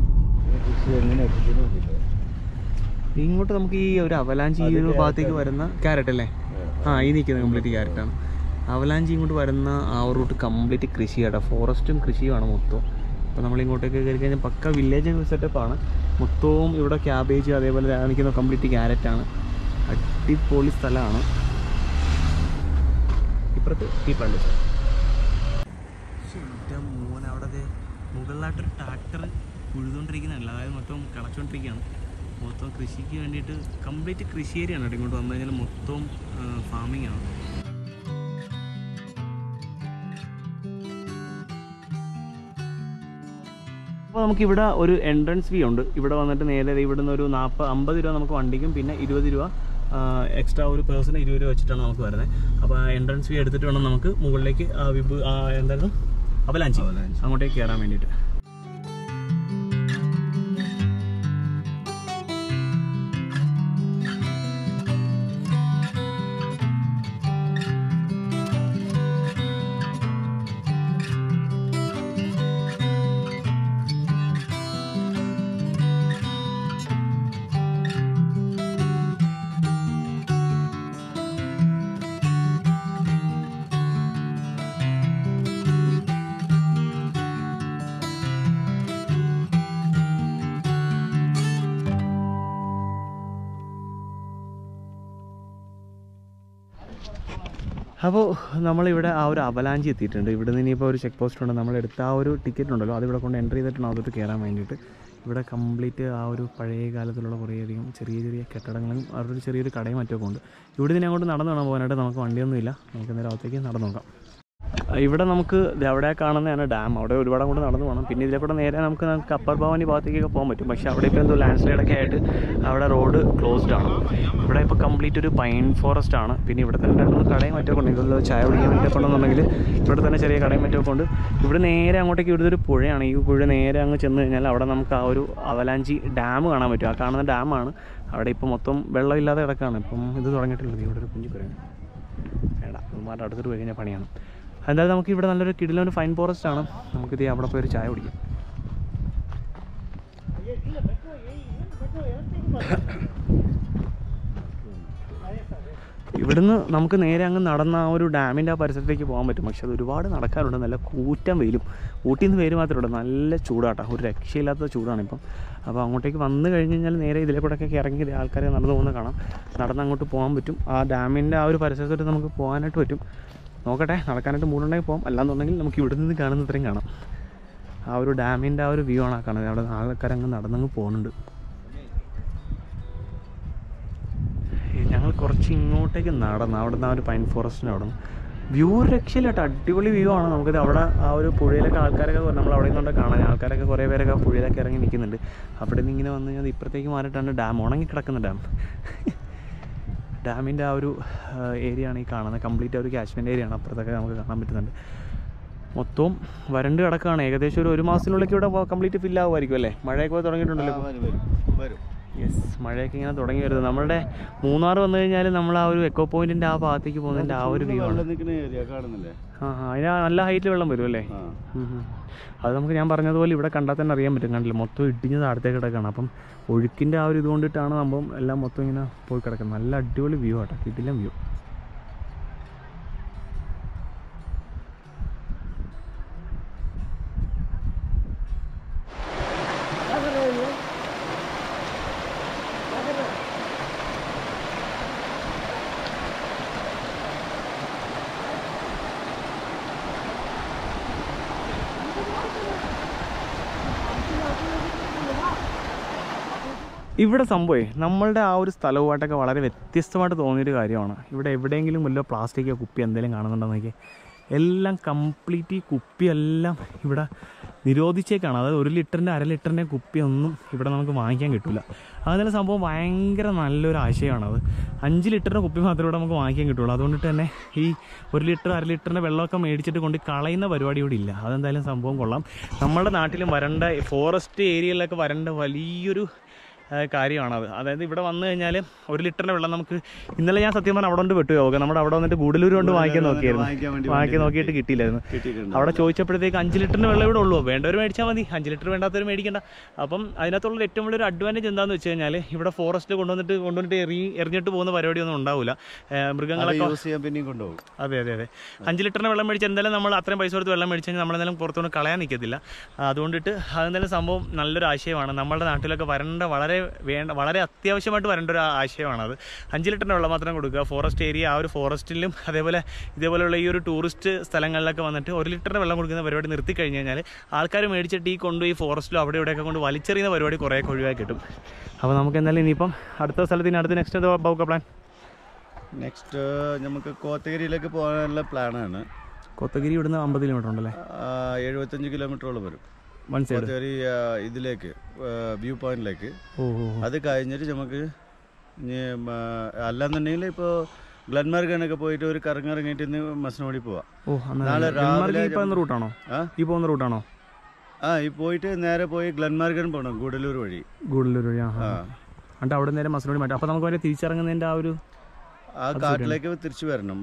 ഇങ്ങോട്ട് നമുക്ക് ഈ ഒരു അവലാഞ്ചി ഈ ഒരു ഭാഗത്തേക്ക് വരുന്ന ക്യാരറ്റ് അല്ലേ? ആ ഈ നിൽക്കുന്നത് കംപ്ലീറ്റ് ക്യാരറ്റാണ് അവലാഞ്ചി ഇങ്ങോട്ട് വരുന്ന ആ റൂട്ട് കംപ്ലീറ്റ് കൃഷിയാട്ടോ ഫോറസ്റ്റും കൃഷിയുമാണ് മൊത്തം അപ്പോൾ നമ്മൾ ഇങ്ങോട്ടേക്ക് കയറി കഴിഞ്ഞാൽ പക്ക വില്ലേജ് സെറ്റപ്പാണ് മൊത്തവും ഇവിടെ ക്യാബേജ് അതേപോലെ നിൽക്കുന്ന കംപ്ലീറ്റ് ക്യാരറ്റാണ് അടിപൊളി സ്ഥലമാണ്. ഇപ്പുറത്ത് ഈ പള്ളി മോൻ അവിടെ മുകളിലായിട്ടൊരു ട്രാക്ടർ ഉഴുതുകൊണ്ടിരിക്കുന്നതല്ല അതായത് മൊത്തം കളച്ചുകൊണ്ടിരിക്കുകയാണ് മൊത്തം കൃഷിക്ക് വേണ്ടിയിട്ട് കംപ്ലീറ്റ് കൃഷി ഏരിയ ആണ് ഇങ്ങോട്ട് വന്നു കഴിഞ്ഞാൽ മൊത്തം ഫാമിംഗ് ആണ്. അപ്പോൾ നമുക്ക് ഇവിടെ ഒരു എൻട്രൻസ് ഫീ ഉണ്ട്. ഇവിടെ വന്നിട്ട് നേരെ ദേ ഇവിടുന്ന് ഒരു നാൽപ്പത് അമ്പത് രൂപ നമുക്ക് വണ്ടിക്കും പിന്നെ ഇരുപത് രൂപ എക്സ്ട്രാ ഒരു പേഴ്സൺ ഇരുപത് രൂപ വെച്ചിട്ടാണ് നമുക്ക് വരുന്നത്. അപ്പോൾ ആ എൻട്രൻസ് ഫീ എടുത്തിട്ട് വേണം നമുക്ക് മുകളിലേക്ക് ആ വിബ് ആ എന്തായിരുന്നു? അവലാഞ്ചി. അങ്ങോട്ടേക്ക് കയറാൻ വേണ്ടിയിട്ട്. അപ്പോൾ നമ്മളിവിടെ ആ ഒരു അവലാഞ്ചി എത്തിയിട്ടുണ്ട്. ഇവിടെ നിന്ന് ഇനിയിപ്പോൾ ഒരു ചെക്ക് പോസ്റ്റ് ഉണ്ട്. നമ്മളെടുത്ത ആ ഒരു ടിക്കറ്റ് ഉണ്ടല്ലോ. അതിവിടെ കൊണ്ട് എന്റർ ചെയ്തിട്ടുണ്ട്. അതോട്ട് കയറാൻ വേണ്ടിയിട്ട്. ഇവിടെ കംപ്ലീറ്റ് ആ ഒരു പഴയ കാലത്തിലുള്ള കുറേയധികം ചെറിയ ചെറിയ കെട്ടിടങ്ങളും അവരുടെ ചെറിയൊരു കടയും മറ്റൊക്കെ ഉണ്ട്. ഇവിടെ നിന്ന് അങ്ങോട്ട് നടന്നു വേണം പോകാനായിട്ട്? നമുക്ക് വണ്ടിയൊന്നുമില്ല. നമുക്ക് നേരെ നടന്നു നോക്കാം. ഇവിടെ നമുക്ക് അവിടെ കാണുന്നതാണ് ഡാം. അവിടെ ഒരുപാട് അങ്ങോട്ട് നടന്നു പോകണം പിന്നെ ഇതിലെ കൂടെ നേരെ നമുക്ക് നമുക്ക് അപ്പർ ഭവാനി ഭാഗത്തേക്കൊക്കെ പോകാൻ പറ്റും. പക്ഷേ അവിടെ ഇപ്പോൾ എന്തോ ലാൻഡ് സ്ലൈഡൊക്കെ ആയിട്ട് അവിടെ റോഡ് ക്ലോസ്ഡ് ആണ്. ഇവിടെ ഇപ്പോൾ കംപ്ലീറ്റ് ഒരു പൈൻ ഫോറസ്റ്റ് ആണ്. പിന്നെ ഇവിടെ തന്നെ രണ്ട് മൂന്ന് കടയും മറ്റൊക്കെ ഉണ്ട്. ഇതിൽ ചായ കുടിക്കാൻ വേണ്ടിയിട്ട് ഉണ്ടെന്നുണ്ടെങ്കിൽ ഇവിടെ തന്നെ ചെറിയ കടയും മറ്റൊക്കെ ഉണ്ട്. ഇവിടെ നേരെ അങ്ങോട്ടേക്ക് ഇവിടുത്തെ ഒരു പുഴയാണ്. ഈ പുഴ നേരെ അങ്ങ് ചെന്ന് കഴിഞ്ഞാൽ അവിടെ നമുക്ക് ആ ഒരു അവലാഞ്ചി ഡാം കാണാൻ പറ്റും. ആ കാണുന്ന ഡാമാണ് അവിടെ ഇപ്പോൾ മൊത്തം വെള്ളമില്ലാതെ കിടക്കുകയാണ് ഇപ്പം ഇത് തുടങ്ങിയിട്ടുള്ളത്. ഇവിടെ ഒരു കുഞ്ഞു കുറയാണ് വേണ്ട അതുമാരുടെ അടുത്തൊരു കഴിഞ്ഞ പണിയാണ്. എന്തായാലും നമുക്ക് ഇവിടെ നല്ലൊരു കിടിലൊരു ഫൈൻ ഫോറസ്റ്റ് ആണ്. നമുക്കിത് അവിടെ പോയി ഒരു ചായ കുടിക്കാം. ഇവിടുന്ന് നമുക്ക് നേരെ അങ്ങ് നടന്ന ആ ഒരു ഡാമിന്റെ ആ പരിസരത്തേക്ക് പോകാൻ പറ്റും. പക്ഷെ അത് ഒരുപാട് നടക്കാറുണ്ട്. നല്ല കൂറ്റം വെയിലും. ഊട്ടിയിൽ നിന്ന് വെയിൽ മാത്രമേ ഉള്ളൂ. നല്ല ചൂടാട്ടോ. ഒരു രക്ഷയില്ലാത്ത ചൂടാണ് ഇപ്പം. അപ്പോൾ അങ്ങോട്ടേക്ക് വന്നു കഴിഞ്ഞ് കഴിഞ്ഞാൽ നേരെ ഇതിലെ കൂടെയൊക്കെ ഇറങ്ങി ആൾക്കാരെ നടന്നു പോകുന്നത് കാണാം. നടന്ന് അങ്ങോട്ട് പോകാൻ പറ്റും. ആ ഡാമിന്റെ ആ ഒരു പരിസരത്തോട്ട് നമുക്ക് പോകാനായിട്ട് പറ്റും. നോക്കട്ടെ നടക്കാനായിട്ട് മൂടുണ്ടെങ്കിൽ പോകാം അല്ലാന്നുണ്ടെങ്കിൽ നമുക്ക് ഇവിടെ നിന്ന് കാണുന്ന ഇത്രയും കാണാം. ആ ഒരു ഡാമിന്റെ ആ ഒരു വ്യൂ ആണ് കാണുന്നത്. അവിടെ ആൾക്കാരങ്ങ് നടന്നങ്ങ് പോകുന്നുണ്ട് ഞങ്ങൾ കുറച്ച് ഇങ്ങോട്ടേക്ക് നടന്നു അവിടെ ആ ഒരു പൈൻ ഫോറസ്റ്റിന്റെ അവിടെ വ്യൂ രക്ഷയില്ല കേട്ടോ അടിപൊളി വ്യൂ ആണ്. നമുക്കിത് അവിടെ ആ ഒരു പുഴയിലൊക്കെ ആൾക്കാരൊക്കെ നമ്മൾ അവിടെ നിന്നുകൊണ്ട് കാണാൻ ആൾക്കാരൊക്കെ കുറേ പേരൊക്കെ പുഴയിലൊക്കെ ഇറങ്ങി നിൽക്കുന്നുണ്ട്. അവിടെ നിന്ന് ഇങ്ങനെ വന്നു കഴിഞ്ഞാൽ ഇപ്പുറത്തേക്ക് മാറിയിട്ടാണ് ഡാം. ഉണങ്ങി കിടക്കുന്ന ഡാം. ഡാമിന്റെ ആ ഒരു ഏരിയ ആണ് ഈ കാണുന്നത്. കംപ്ലീറ്റ് ആ ഒരു ക്യാച്ച്മെന്റ് ഏരിയ ആണ് അപ്പുറത്തൊക്കെ നമുക്ക് കാണാൻ പറ്റുന്നുണ്ട്. മൊത്തവും വരണ്ട് കിടക്കുകയാണ്. ഏകദേശം ഒരു ഒരു മാസത്തിനുള്ളിൽ ഇവിടെ കംപ്ലീറ്റ് ഫില്ലാകുമായിരിക്കും അല്ലേ? മഴയൊക്കെ തുടങ്ങിയിട്ടുണ്ടല്ലോ വരും. യെസ് മഴയൊക്കെ ഇങ്ങനെ തുടങ്ങി വരുന്നത്. നമ്മളുടെ മൂന്നാർ വന്നു കഴിഞ്ഞാൽ നമ്മൾ ആ ഒരു എക്കോ പോയിന്റിന്റെ ആ ഭാഗത്തേക്ക് പോകുന്നതിന്റെ ആ ഒരു വ്യൂ ആണ്. ആ അതിന് നല്ല ഹൈറ്റിൽ വെള്ളം വരും അല്ലേ. അത് നമുക്ക് ഞാൻ പറഞ്ഞതുപോലെ ഇവിടെ കണ്ടാൽ തന്നെ അറിയാൻ പറ്റും. കണ്ടില്ലേ? മൊത്തം ഇടിഞ്ഞ് താഴത്തേക്ക് കിടക്കുകയാണ് അപ്പം ഒഴുക്കിന്റെ ആ ഒരു ഇതുകൊണ്ടിട്ടാണ് സംഭവം എല്ലാം മൊത്തം ഇങ്ങനെ പോയി കിടക്കുന്നത്. നല്ല അടിപൊളി വ്യൂ ആട്ടോ. കിട്ടില്ല വ്യൂ ഇവിടെ സംഭവേ നമ്മളുടെ ആ ഒരു സ്ഥലവുമായിട്ടൊക്കെ വളരെ വ്യത്യസ്തമായിട്ട് തോന്നിയൊരു കാര്യമാണ്. ഇവിടെ എവിടെയെങ്കിലും വല്ല പ്ലാസ്റ്റിക്കോ കുപ്പി എന്തെങ്കിലും കാണുന്നുണ്ടെന്നൊക്കെ നോക്കി എല്ലാം കംപ്ലീറ്റ് ഈ കുപ്പിയെല്ലാം ഇവിടെ നിരോധിച്ചേക്കാണ്. അതായത് ഒരു ലിറ്ററിന്റെ അര ലിറ്ററിന്റെ കുപ്പിയൊന്നും ഇവിടെ നമുക്ക് വാങ്ങിക്കാൻ കിട്ടില്ല അതുപോലെ സംഭവം ഭയങ്കര നല്ലൊരു ആശയമാണത്. അഞ്ച് ലിറ്ററിന്റെ കുപ്പി മാത്രമേ ഇവിടെ നമുക്ക് വാങ്ങിക്കാൻ കിട്ടുള്ളൂ. അതുകൊണ്ട് തന്നെ ഈ ഒരു ലിറ്റർ അര ലിറ്ററിന്റെ വെള്ളമൊക്കെ മേടിച്ചിട്ട് കൊണ്ട് കളയുന്ന പരിപാടി ഇവിടെ ഇല്ല. അതെന്തായാലും സംഭവം കൊള്ളാം. നമ്മുടെ നാട്ടിലും വരണ്ട ഫോറസ്റ്റ് ഏരിയയിലൊക്കെ വരേണ്ട വലിയൊരു കാര്യമാണത് അതായത് ഇവിടെ വന്നു കഴിഞ്ഞാൽ ഒരു ലിറ്ററിന്റെ വെള്ളം നമുക്ക് ഇന്നലെ ഞാൻ സത്യം പറഞ്ഞാൽ അവിടെ കൊണ്ട് വിട്ടു പോകുക നമ്മുടെ അവിടെ വന്നിട്ട് ഗൂഡലൂർ കൊണ്ട് വാങ്ങിക്കാൻ നോക്കിയായിരുന്നു. വാങ്ങിക്കാൻ നോക്കിയിട്ട് കിട്ടിയില്ലായിരുന്നു. അവിടെ ചോദിച്ചപ്പോഴത്തേക്ക് അഞ്ച് ലിറ്ററിന് വെള്ളം ഇവിടെ ഉള്ളൂ. വേണ്ടവർ മേടിച്ചാൽ മതി. അഞ്ച് ലിറ്റർ വേണ്ടാത്തവർ മേടിക്കണ്ട. അപ്പം അതിനകത്തുള്ള ഏറ്റവും വലിയൊരു അഡ്വാന്റേജ് എന്താണെന്ന് വെച്ച് കഴിഞ്ഞാൽ ഇവിടെ ഫോറസ്റ്റ് കൊണ്ടുവന്നിട്ട് കൊണ്ടുവന്നിട്ട് എറി എറിഞ്ഞിട്ട് പോകുന്ന പരിപാടിയൊന്നും ഉണ്ടാവില്ല മൃഗങ്ങളെ മൃഗങ്ങളൊക്കെ യൂസ് ചെയ്യാൻ പിന്നെയും കൊണ്ടുപോകും. അതെ അതെ അതെ. അഞ്ച് ലിറ്ററിന് വെള്ളം മേടിച്ച് എന്തായാലും നമ്മൾ അത്രയും പൈസ കൊടുത്ത് വെള്ളം മേടിച്ച് കഴിഞ്ഞാൽ നമ്മളെന്തായാലും പുറത്തുകൊണ്ട് കളയാൻ നിൽക്കത്തില്ല അതുകൊണ്ടിട്ട് അതെന്തായാലും സംഭവം നല്ലൊരു ആശയമാണ്. നമ്മുടെ നാട്ടിലൊക്കെ വരേണ്ട വളരെ വേണ്ട വളരെ അത്യാവശ്യമായിട്ട് വരേണ്ട ഒരു ആശയമാണത് അഞ്ച് ലിറ്ററിന് വെള്ളം മാത്രം കൊടുക്കുക. ഫോറസ്റ്റ് ഏരിയ ആ ഒരു ഫോറസ്റ്റിലും അതേപോലെ ഇതേപോലെയുള്ള ഈ ഒരു ടൂറിസ്റ്റ് സ്ഥലങ്ങളിലൊക്കെ വന്നിട്ട് ഒരു ലിറ്ററിന് വെള്ളം കൊടുക്കുന്ന പരിപാടി നിർത്തി കഴിഞ്ഞ് കഴിഞ്ഞാൽ ആൾക്കാർ മേടിച്ചിട്ട് ഈ കൊണ്ടുപോയി ഫോറസ്റ്റിലും അവിടെ ഇവിടെയൊക്കെ കൊണ്ട് വലിച്ചെറിയുന്ന പരിപാടി കുറേ ഒഴിവാക്കി കിട്ടും. അപ്പോൾ നമുക്ക് എന്തായാലും ഇനിയിപ്പം അടുത്ത സ്ഥലത്തിന് അടുത്ത് നെക്സ്റ്റ് എന്താ ബൗക്ക പ്ലാൻ നെക്സ്റ്റ് നമുക്ക് കോത്തഗിരിയിലേക്ക് പോകാനുള്ള പ്ലാനാണ് കൊത്തഗിരി ഇവിടുന്ന് അമ്പത് കിലോമീറ്റർ ഉണ്ടല്ലേ? എഴുപത്തഞ്ച് കിലോമീറ്ററോളം വരും. വൺ സൈഡ് കോത്തഗിരി ഇതിലേക്ക് വ്യൂ പോയിന്റിലേക്ക്. അത് കഴിഞ്ഞിട്ട് നമുക്ക് അല്ലാന്നുണ്ടെങ്കിൽ ഇപ്പോൾ ഗ്ലൻമാർഗനൊക്കെ പോയിട്ട് ഒരു കറങ്ങിറങ്ങിയിട്ട് ഇന്ന് മസനോടി പോവാം. ഓ നാളെ രാവിലെ റൂട്ടാണോ? ആ? ഈ പോകുന്ന റൂട്ടാണോ? ആ ഈ പോയിട്ട് നേരെ പോയി ഗ്ലൻമാർഗൻ പോകണം ഗുഡലൂർ വഴി. ഗുഡലൂർ വഴി ആ ആ. എന്നിട്ട് അവിടെ നേരെ മസനോടി മാറ്റും. അപ്പോൾ നമുക്ക് വരെ തിരിച്ചിറങ്ങുന്നതിന്റെ ആ ഒരു ആ കാട്ടിലേക്ക് തിരിച്ചു വരണം.